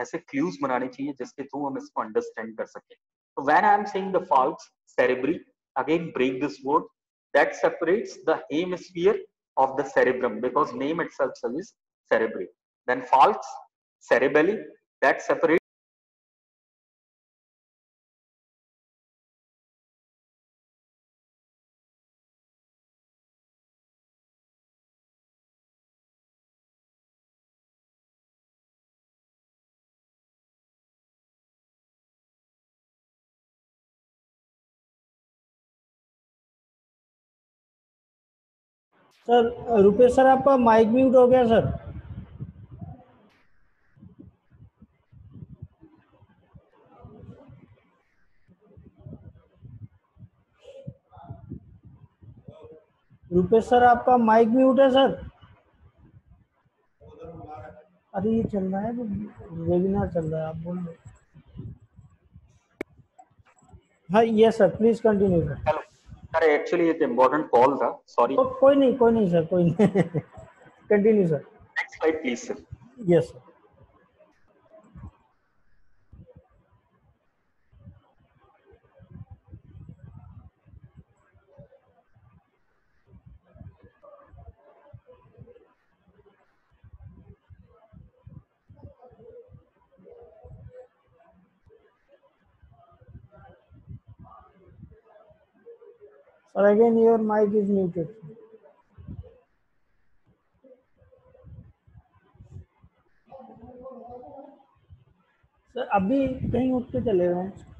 ऐसे क्लूज बनाने चाहिए जिसके थ्रू हम इसको अंडरस्टैंड कर सकें So when I am saying the falx cerebri, again break this word, that separates the hemisphere of the cerebrum because name itself is cerebri. Then falx cerebelli, that separates sir Rupesh sir आपका माइक म्यूट हो गया सर रुपेश सर आपका माइक म्यूट है सर? अरे ये चल रहा है वेबिनार चल रहा है आप बोल रहे हाँ yes sir please continue sir hello sir actually एक इम्पोर्टेंट कॉल था सॉरी कोई नहीं कोई नहीं सर कोई नहीं। Continue sir next slide please sir yes sir Sir, again your mic is muted. Sir अभी कहीं उठ के चले गए हैं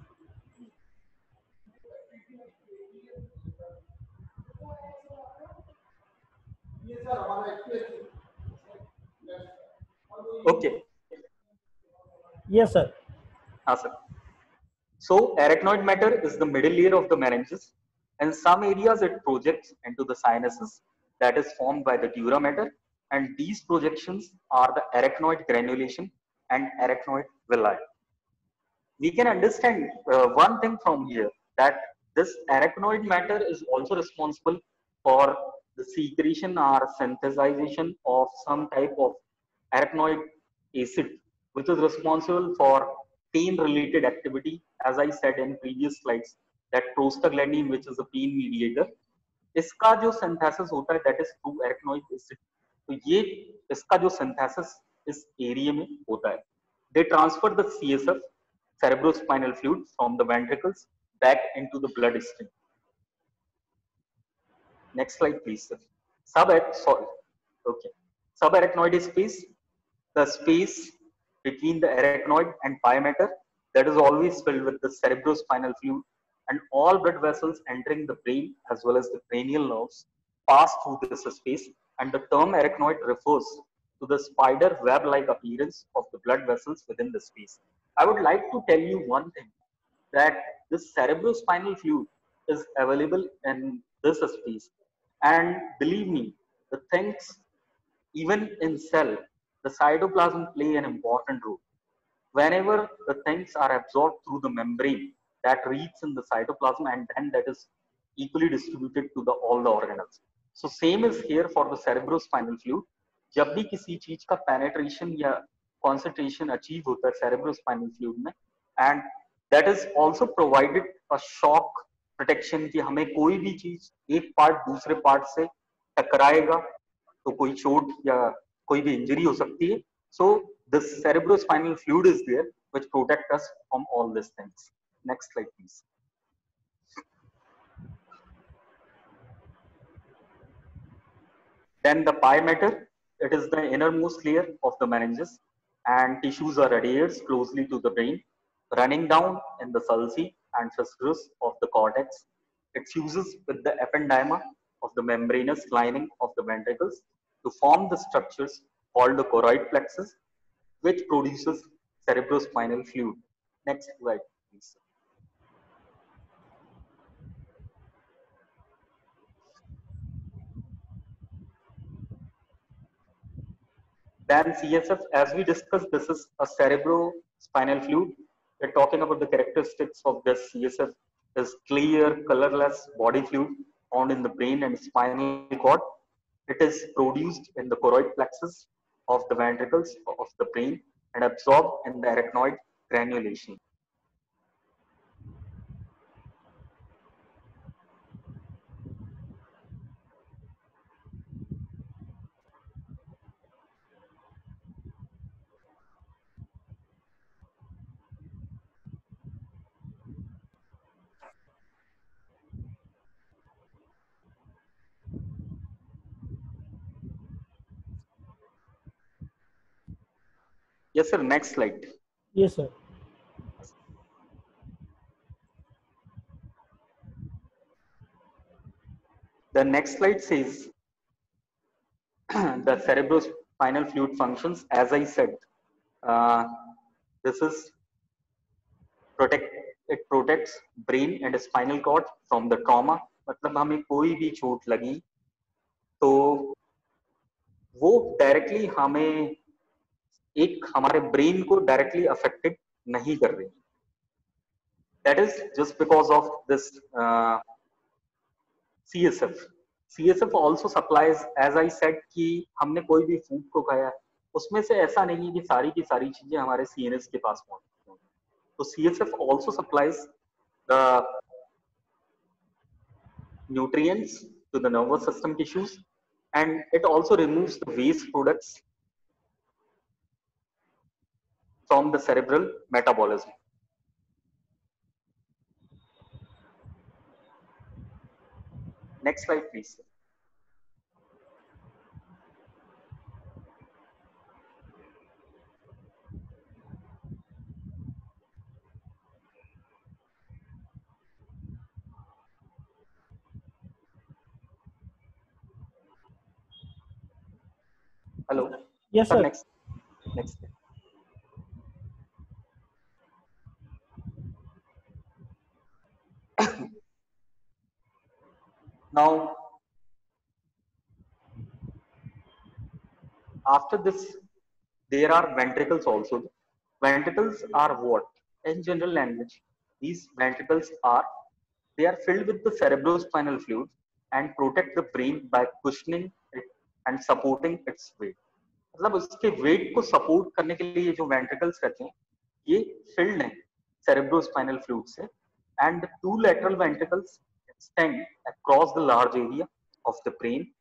ओके यस सर हाँ sir So arachnoid matter is the middle layer of the meninges. In some areas, it projects into the sinuses that is formed by the dura matter. And these projections are the arachnoid granulation and arachnoid villi. We can understand uh, one thing from here that this arachnoid matter is also responsible for the secretion or synthesization of some type of arachnoid acid, which is responsible for pain related activity as i said in previous slides that prostaglandin which is a pain mediator इसका जो synthesis होता है that is through arachnoid acid तो ये इसका जो synthesis इस एरिया में होता है they transfer the CSF cerebrospinal fluid from the ventricles back into the blood stream next slide please sir sub sorry okay subarachnoid space the space between the arachnoid and pia mater that is always filled with the cerebrospinal fluid and all blood vessels entering the brain as well as the cranial nerves pass through this space and the term arachnoid refers to the spider web-like appearance of the blood vessels within the space. I would like to tell you one thing that this cerebrospinal fluid is available in this space and believe me the things even in cell the cytoplasm play an important role. Whenever the things are absorbed through the membrane that reaches in the cytoplasm and then that is equally distributed to the all the organelles. So same is here for the cerebrospinal fluid. जब भी किसी चीज़ का पेनेट्रेशन या कॉन्सेंट्रेशन अचीव होता है cerebrospinal fluid में and that is also provided a shock protection कि हमें कोई भी चीज़ एक पार्ट दूसरे पार्ट से टकराएगा तो कोई चोट या कोई भी इंजरी हो सकती है सो the cerebrospinal fluid is there which protect us from all these things next slide please then the pia mater it is the innermost layer of the meninges and tissues are adheres closely to the brain running down in the sulci and fissures of the cortex it fuses with the ependyma of the membranous lining of the ventricles to form the structures called the choroid plexus, which produces cerebrospinal fluid. Next slide, please. Then CSF, as we discussed, this is a cerebrospinal fluid. We're talking about the characteristics of this CSF is clear, colorless body fluid found in the brain and spinal cord. It is produced in the choroid plexus of the ventricles of the brain and absorbed in the arachnoid granulation. Yes, sir. Next slide. Yes, sir. The next slide says the cerebrospinal fluid functions. As I said, uh, this is protect it protects brain and spinal cord from the trauma. मतलब हमें कोई भी चोट लगी तो वो डायरेक्टली हमें एक हमारे ब्रेन को डायरेक्टली अफेक्टेड नहीं कर रही। That is just because of this C S F C S F also supplies as I said कि हमने कोई भी फ़ूड को खाया, उसमें से ऐसा नहीं है कि सारी की सारी चीज़ें हमारे सी एन एस के पास पहुँच तो C S F also supplies the nutrient to the nervous system tissues and it also remove the waste products from the cerebral metabolism. Next slide, please. Hello. Yes, sir. Next. Next. now, after this, there are ventricles also. Ventricles are what? In general language, these ventricles are, they are filled with the cerebrospinal fluid and protect the brain by cushioning it and supporting its weight. मतलब उसके वेट को सपोर्ट करने के लिए जो वेंट्रिकल्स रहते हैं ये फिल्ड हैं cerebrospinal fluid से and the two lateral ventricles extend across the large area of the brain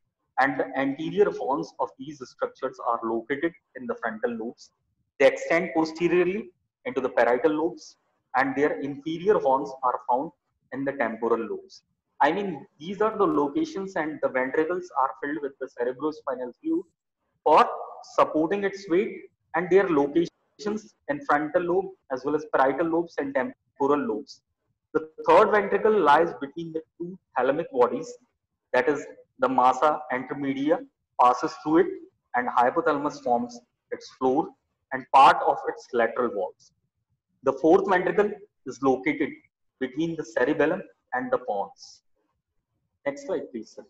and the anterior horns of these structures are located in the frontal lobes. They extend posteriorly into the parietal lobes and their inferior horns are found in the temporal lobes. I mean, these are the locations and the ventricles are filled with the cerebrospinal fluid for supporting its weight and their locations in frontal lobe as well as parietal lobes and temporal lobes. The third ventricle lies between the two thalamic bodies, that is, the massa intermedia passes through it, and hypothalamus forms its floor and part of its lateral walls. The fourth ventricle is located between the cerebellum and the pons. Next slide, please. Sir.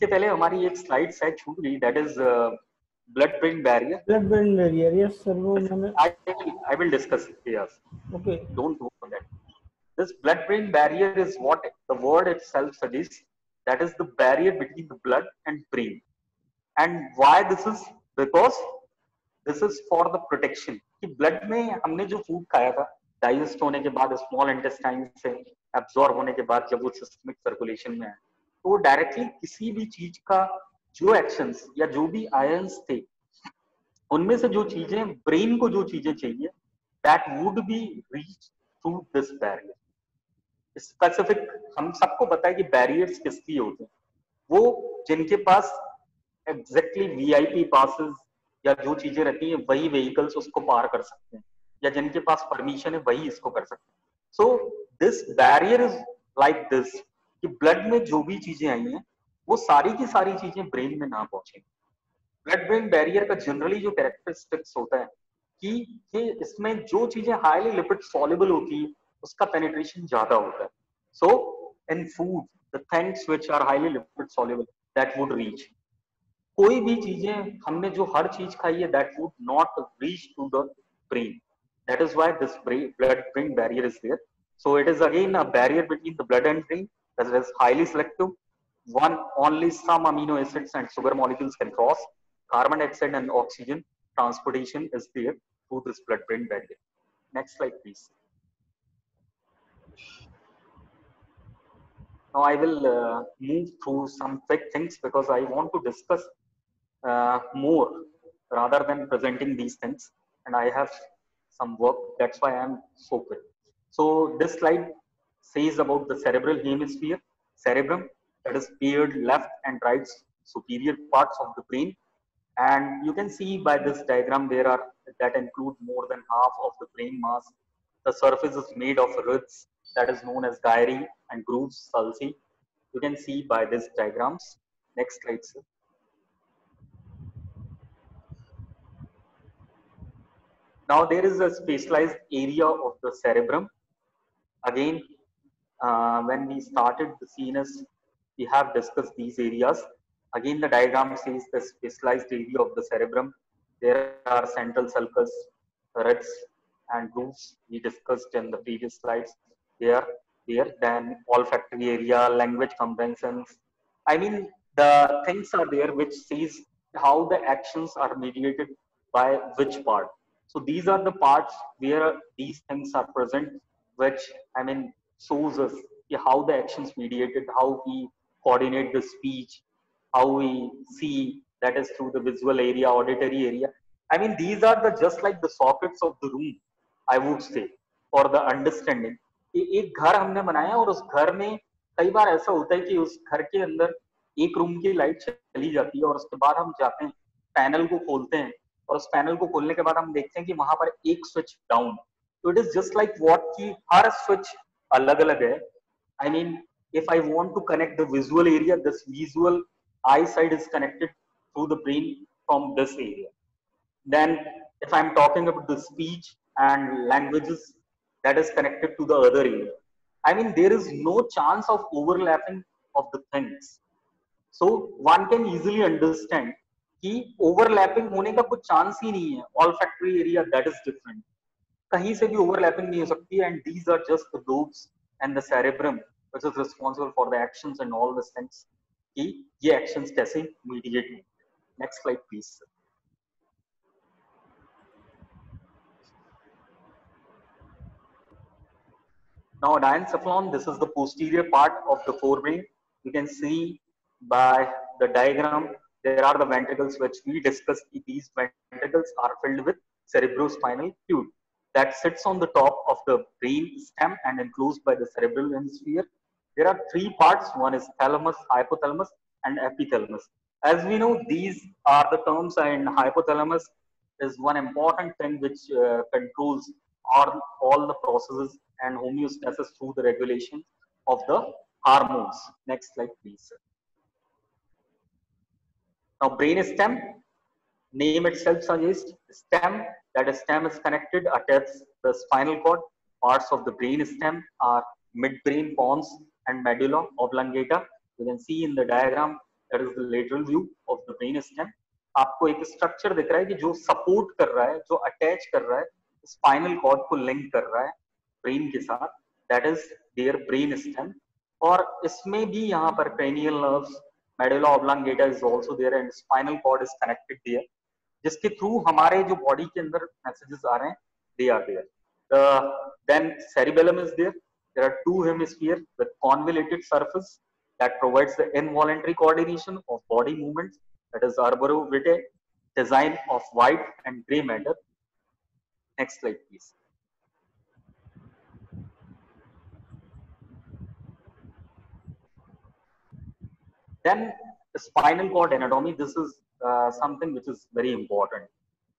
इसके पहले हमारी एक स्लाइड है छूट गई that is blood brain barrier blood brain barrier yes sir वो हमें I will discuss it yes okay don't do that this blood brain barrier is what the word itself suggest that is the barrier between the blood and brain and why this is because this is for the protection कि ब्लड में हमने जो फ़ूड खाया था डाइजेस्ट होने के बाद स्मॉल इंटेस्टाइन से एब्जॉर्ब होने के बाद जब वो सिस्टमिक सर्कुलेशन में है तो डायरेक्टली किसी भी चीज़ का जो एक्शंस या जो भी आयंस थे, उनमें से जो चीज़ें ब्रेन को जो चीज़ें चाहिए that would be reach through this barrier specific हम सबको पता है कि बैरियर्स किसकी होते हैं। वो जिनके पास एग्जैक्टली वीआईपी पासिस या जो चीज़ें रहती हैं, वही व्हीकल्स उसको पार कर सकते हैं, या जिनके पास परमिशन है, वही इसको कर सकते हैं। So this barrier is like this कि ब्लड में जो भी चीज़ें आई हैं, वो सारी की सारी चीज़ें ब्रेन में ना पहुँचे। ब्लड ब्रेन बैरियर का जनरली जो कैरेक्टरिस्टिक्स होता है कि ये इसमें जो चीज़ें हाईली लिपिड सॉल्युबल होती है, उसका पेनिट्रेशन ज़्यादा होता है। So in food the things which are highly lipid soluble that would reach कोई भी चीज़ें हमने जो हर चीज़ खाई है that would not reach to the brain that is why this blood brain barrier is there so, it is again a barrier between the blood and brain that is highly selective one only some amino acids and sugar molecules can cross. Carbon dioxide and oxygen transportation is there through this blood brain barrier. Next slide please. Now i will uh, move through some quick things because i want to discuss uh, more rather than presenting these things. And i have some work. That's why i'm so quick. So this slide says about the cerebral hemisphere cerebrum that is paired left and right superior parts of the brain and you can see by this diagram there are that include more than half of the brain mass the surface is made of roots that is known as gyri and grooves sulci. You can see by these diagrams. Next slide, sir. Now there is a specialized area of the cerebrum. Again, uh, when we started the CNS, we have discussed these areas. Again, the diagram says the specialized area of the cerebrum. There are central sulcus, roots, and grooves we discussed in the previous slides here here then olfactory area language comprehensions i mean the things are there which sees how the actions are mediated by which part so these are the parts where these things are present which i mean shows us how the actions mediated how we coordinate the speech how we see that is through the visual area auditory area i mean these are the just like the sockets of the room i would say for the understanding एक घर हमने बनाया और उस घर में कई बार ऐसा होता है कि उस घर के अंदर एक रूम की लाइट चली जाती है और उसके बाद हम जाते हैं पैनल को खोलते हैं और उस पैनल को खोलने के बाद हम देखते हैं कि वहाँ पर एक स्विच डाउन तो it is just like what की हर स्विच अलग अलग है I mean if I want to connect the visual area, this visual eyesight is connected through the brain from this area. Then if I'm talking about the speech and languages, that is connected to the other area. I mean, there is no chance of overlapping of the things. So one can easily understand कि ओवरलैपिंग होने का कुछ चांस ही नहीं है all factory area that is different कहीं से भी ओवरलैपिंग नहीं हो सकती and these are just the lobes and the cerebrum which is responsible for the actions and all this things कि ये एक्शंस कैसे मीडिएट होंगे next slide please Now diencephalon, this is the posterior part of the forebrain. You can see by the diagram, there are the ventricles which we discussed. These ventricles are filled with cerebrospinal fluid that sits on the top of the brain stem and enclosed by the cerebral hemisphere. There are three parts. One is thalamus, hypothalamus, and epithalamus. As we know, these are the terms and hypothalamus is one important thing which uh, controls all, all the processes and homeostasis through the regulation of the hormones. Next slide, please. Now, brain stem, name itself suggests stem, that is stem is connected, attaches the spinal cord. Parts of the brain stem are midbrain pons and medulla oblongata. You can see in the diagram, that is the lateral view of the brain stem. आपको एक स्ट्रक्चर दिख रहा है कि जो सपोर्ट कर रहा है जो अटैच कर रहा है स्पाइनल कॉर्ड को लिंक कर रहा है ब्रेन के साथ that is there brain stem और इसमें भी यहाँ पर cranial nerves medulla oblongata is also there and spinal cord is connected there जिसके थ्रू हमारे जो बॉडी के अंदर मैसेजेस आ रहे हैं they are there then cerebellum is there there are two hemisphere with convoluted surface that provides the involuntary coordination of body movements that is arbor vitae design of white and grey matter next slide please then, spinal cord anatomy. This is uh, something which is very important.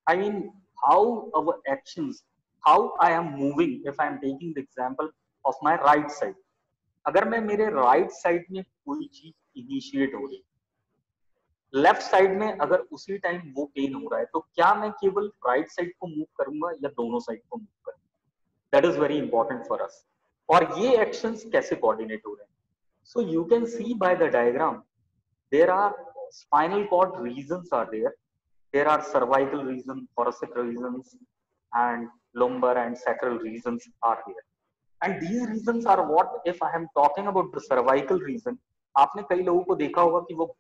I mean, how our actions, how I am moving. If I am taking the example of my right side, अगर मैं मेरे राइट right साइड में कोई चीज़ इनिशिएट हो रही लेफ़्ट साइड में अगर उसी टाइम वो पेन हो रहा है तो क्या मैं केवल राइट साइड को मूव करूँगा या दोनों साइड को मूव करूँगा that is very important for us और ये एक्शंस कैसे कोऑर्डिनेट हो रहे हैं so you can see by the diagram there are spinal cord region are there there are cervical region thoracic reasons, and lumbar and sacral reasons are there. And these reasons are what, if i am talking about the cervical reason, आपने कई लोगों को देखा होगा कि वो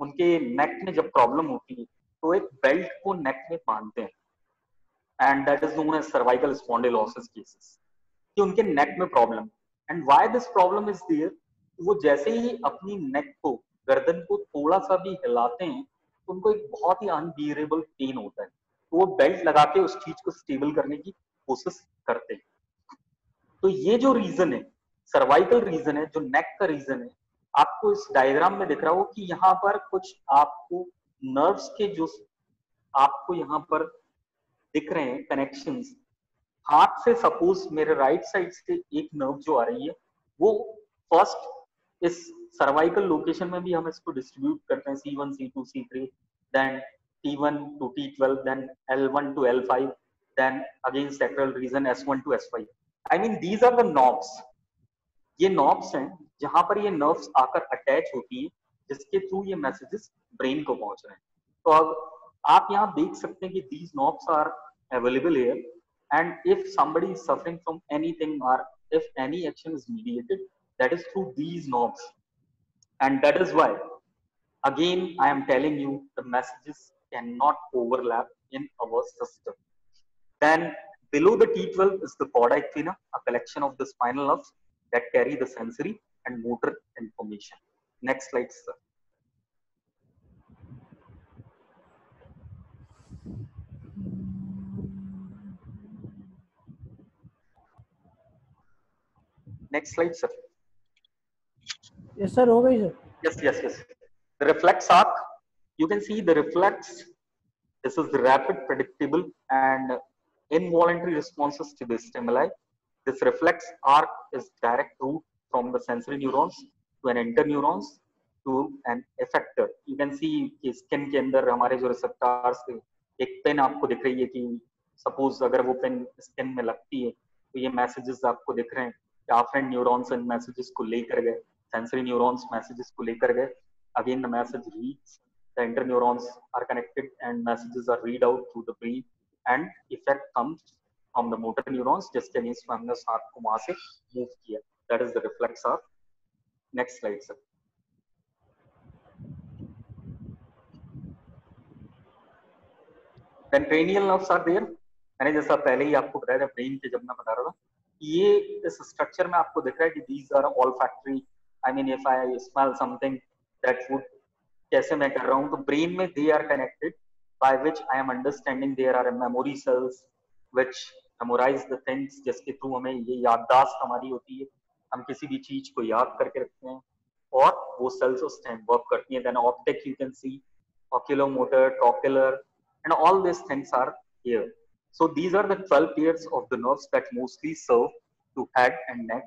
उनके नेक में जब प्रॉब्लम होती है तो एक बेल्ट को नेक में बांधते हैं। And that is known as cervical spondylosis cases कि उनके नेक में problem and why this problem is there वो जैसे ही अपनी नेक को गर्दन को थोड़ा सा भी हिलाते हैं तो उनको एक बहुत ही अनबियरेबल पेन होता है। तो वो बेल्ट लगा के उस चीज़ को स्टेबल करने की कोशिश करते हैं। तो ये जो रीजन है सर्वाइकल रीजन है, जो नेक का रीजन है, आपको इस डायग्राम में दिख रहा हो कि यहाँ पर कुछ आपको नर्व्स के जो आपको यहाँ पर दिख रहे हैं कनेक्शन हाथ से सपोज़ मेरे राइट साइड से एक नर्व जो आ रही है, वो फ़र्स्ट इस सर्वाइकल लोकेशन में भी हम इसको डिस्ट्रीब्यूट करते हैं C one C two C three then T one two T twelve then L one two L five then again sectoral region S one two S five I mean these are the knobs ये नॉब्स हैं, जहाँ पर ये नर्व्स आकर अटैच होती है, जिसके थ्रू ये मैसेजेस ब्रेन को पहुँच रहे हैं। तो अब आप यहाँ देख सकते हैं कि these knobs are available here and if somebody is suffering from anything or if any action is mediated, that is through these knobs. And that is why again i am telling you the messages cannot overlap in our system then below the t12 is the cauda equina a collection of the spinal nerves that carry the sensory and motor information. Next slide, sir. Next slide, sir. Yes, sir. Okay, sir. Yes, yes, yes. The reflex arc, you can see the reflex. This is rapid, predictable, and involuntary responses to the stimuli. This reflex arc is direct route from the sensory neurons to an interneurons to an effector. You can see कि के अंदर हमारे जो रिसेप्टर्स थे एक पेन आपको दिख रही है कि सपोज़ अगर वो पेन स्किन में लगती है तो ये मैसेजेस आपको दिख रहे हैं कि आफ्रेंट न्यूरॉन्स इन मैसेजेस को लेकर गए सेंसरी न्यूरॉन्स मैसेजेस को लेकर गए। Again the message reads the inter neurons are connected and messages are read out through the brain and effect comes from the motor neurons just an इंस हमने सार को वहाँ से मूव किया। That is the reflex of next slide sir then cranial nerves are there मैंने जैसा पहले ही आपको बताया था ब्रेन के जब मैं बता रहा था, ये इस स्ट्रक्चर में आपको दिख रहा है कि these are olfactory I mean if I smell something that would कैसे मैं कर रहा हूँ? तो ब्रेन में they are connected by which I am understanding there are memory cells which memorise the things जिसके थ्रू हमें ये याददाश्त हमारी होती है। हम किसी भी चीज़ को याद करके रखते हैं और वो सेल्स उस टाइम वर्क करती हैं। Then optic you can see oculomotor trochlear and all these things are here. So these are the 12 pairs of the nerves that mostly serve to head and neck,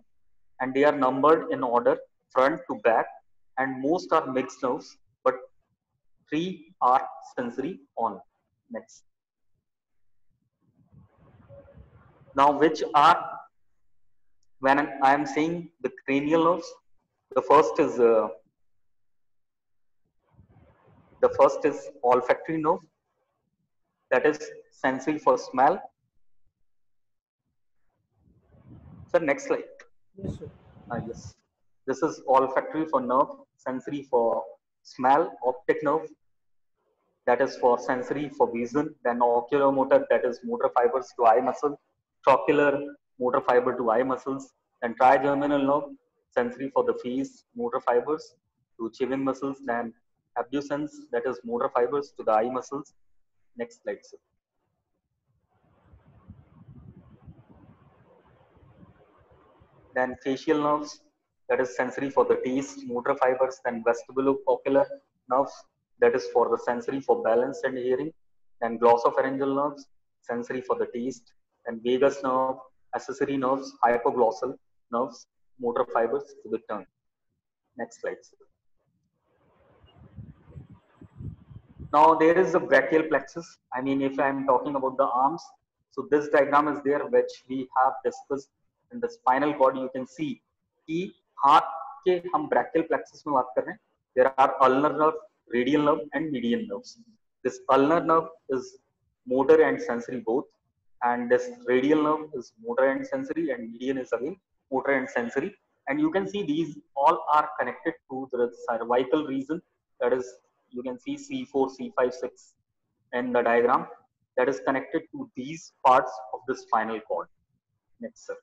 and they are numbered in order front to back and most are mixed nerves but three are sensory on next now which are when I am saying the cranial nerves, the first is uh, the first is olfactory nerve, that is sensory for smell. So next slide. Yes, sir. Uh, yes, this is olfactory for nerve, sensory for smell, optic nerve, that is for sensory for vision, then oculomotor, that is motor fibers to eye muscle, trochlear motor fiber to eye muscles, and trigeminal nerve, sensory for the face, motor fibers to chewing muscles, then abducens, that is motor fibers to the eye muscles. Next slide, sir. Then facial nerves, that is sensory for the taste, motor fibers, then vestibulocochlear nerves, that is for the sensory for balance and hearing, then glossopharyngeal nerves, sensory for the taste, and vagus nerve, accessory nerves, hypoglossal nerves, motor fibers to the tongue. Next slide. Now there is the brachial plexus. I mean, if I'm talking about the arms, so this diagram is there which we have discussed in the spinal cord. You can see कि हाथ के हम brachial plexus में बात कर रहे हैं. There are ulnar nerve, radial nerve, and median nerves. This ulnar nerve is motor and sensory both, and this radial nerve is motor and sensory, and median is again motor and sensory. And you can see these all are connected to the cervical region. That is, you can see C4, C5, 6 in the diagram that is connected to these parts of the spinal cord. Next, sir.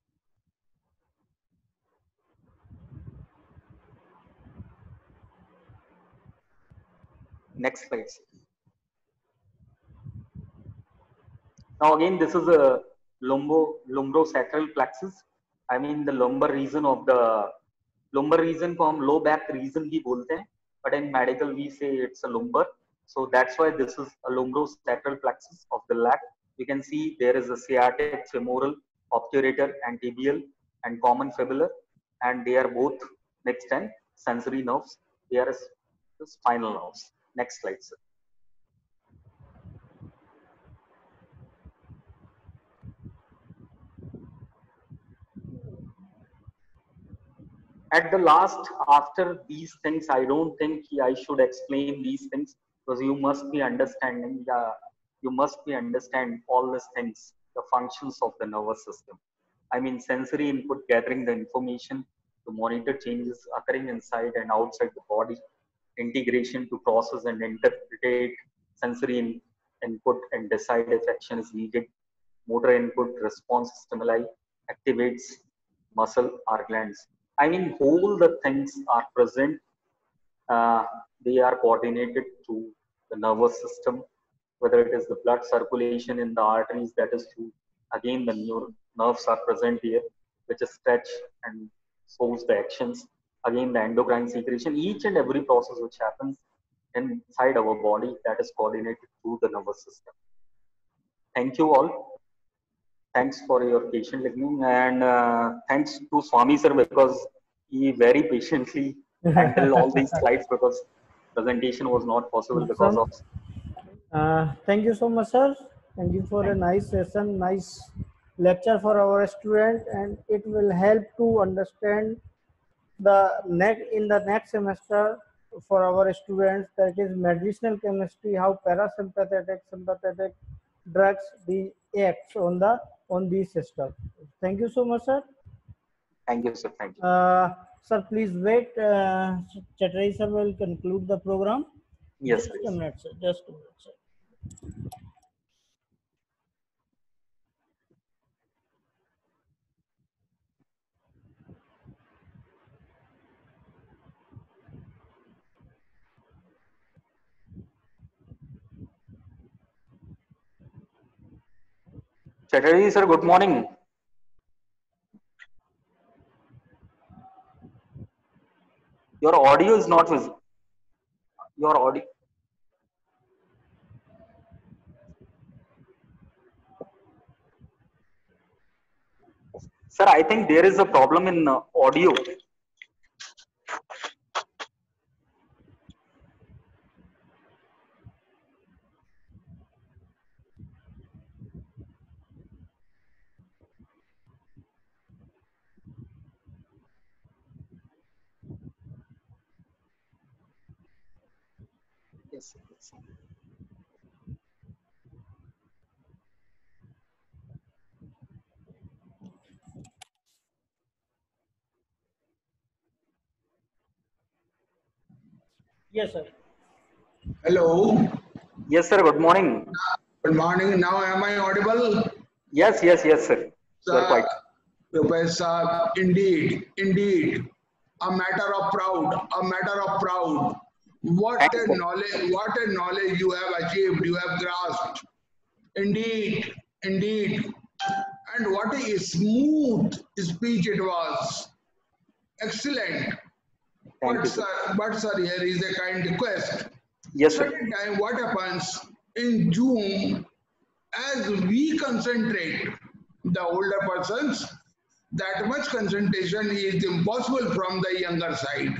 Next slide. Now again, this is a lumbo, lumbosacral plexus. I mean the lumbar region of the lumbar region from low back region we bolte hain, but in medical we say it's a lumbar. So that's why this is a lumbosacral plexus of the leg. You can see there is a sciatic, femoral, obturator, and tibial, and common fibular, and they are both next and sensory nerves. They are spinal nerves. Next slide, sir. At the last, after these things, I don't think I should explain these things because you must be understanding the, you must be understand all these things, the functions of the nervous system. I mean, sensory input, gathering the information to monitor changes occurring inside and outside the body, integration to process and interpret sensory in, input and decide if action is needed, motor input, response stimuli, activates muscle or glands. I mean, all the things are present. Uh, they are coordinated to the nervous system, whether it is the blood circulation in the arteries, that is through, again, the nerves are present here, which is stretch and shows the actions. Again, the endocrine secretion, each and every process which happens inside our body that is coordinated through the nervous system. Thank you all. Thanks for your patient listening and uh, thanks to Swami sir because he very patiently handled all these slides because presentation was not possible because of. Uh, thank you so much, sir. Thank you for a nice session, nice lecture for our student, and it will help to understand the next in the next semester for our students that is medicinal chemistry how parasympathetic sympathetic drugs the acts on the on the system. Thank you so much sir. Thank you sir. Thank you. Uh, sir please wait. Uh, Chatterjee sir will conclude the program. Yes just a minute sir. Just a minute sir Chatterjee sir, good morning. Your audio is not visible. Your audio. Sir, I think there is a problem in uh, audio. Yes, sir, yes. sir. yes sir Hello. Yes, sir. Good morning. Good morning. Now am I audible? Yes, yes, yes, sir. You are quite. Professor, indeed, indeed. A matter of proud, a matter of proud. What a knowledge, what a knowledge you have achieved, you have grasped. Indeed, indeed. And what a smooth speech it was. excellent. Thank but, you. sir, but sir, here is a kind request. Yes, sir. Certain time, what happens in June, as we concentrate, the older persons, that much concentration is impossible from the younger side.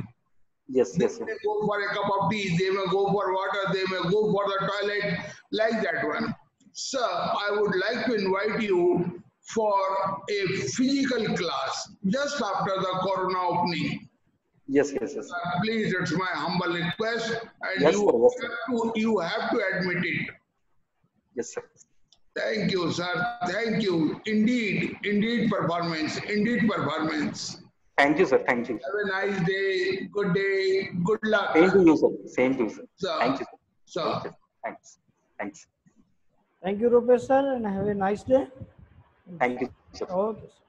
Yes, They yes, sir. may go for a cup of tea, they may go for water, they may go for the toilet, like that one. Sir, I would like to invite you for a physical class just after the corona opening. Yes, yes, yes. Sir, Please, it's my humble request, and Yes, you sir, yes, have to you have to admit it. Yes, sir. Thank you, sir. Thank you. Indeed, indeed performance, indeed performance. Thank you, sir. Thank you. Have a nice day. Good day. Good luck. Same to you, sir. Same to you, sir. Sir. Thank you, sir. Sir. Thank you. Thanks. Thanks. Thank you, Rupesh sir, and have a nice day. Thank you, sir. Okay. sir.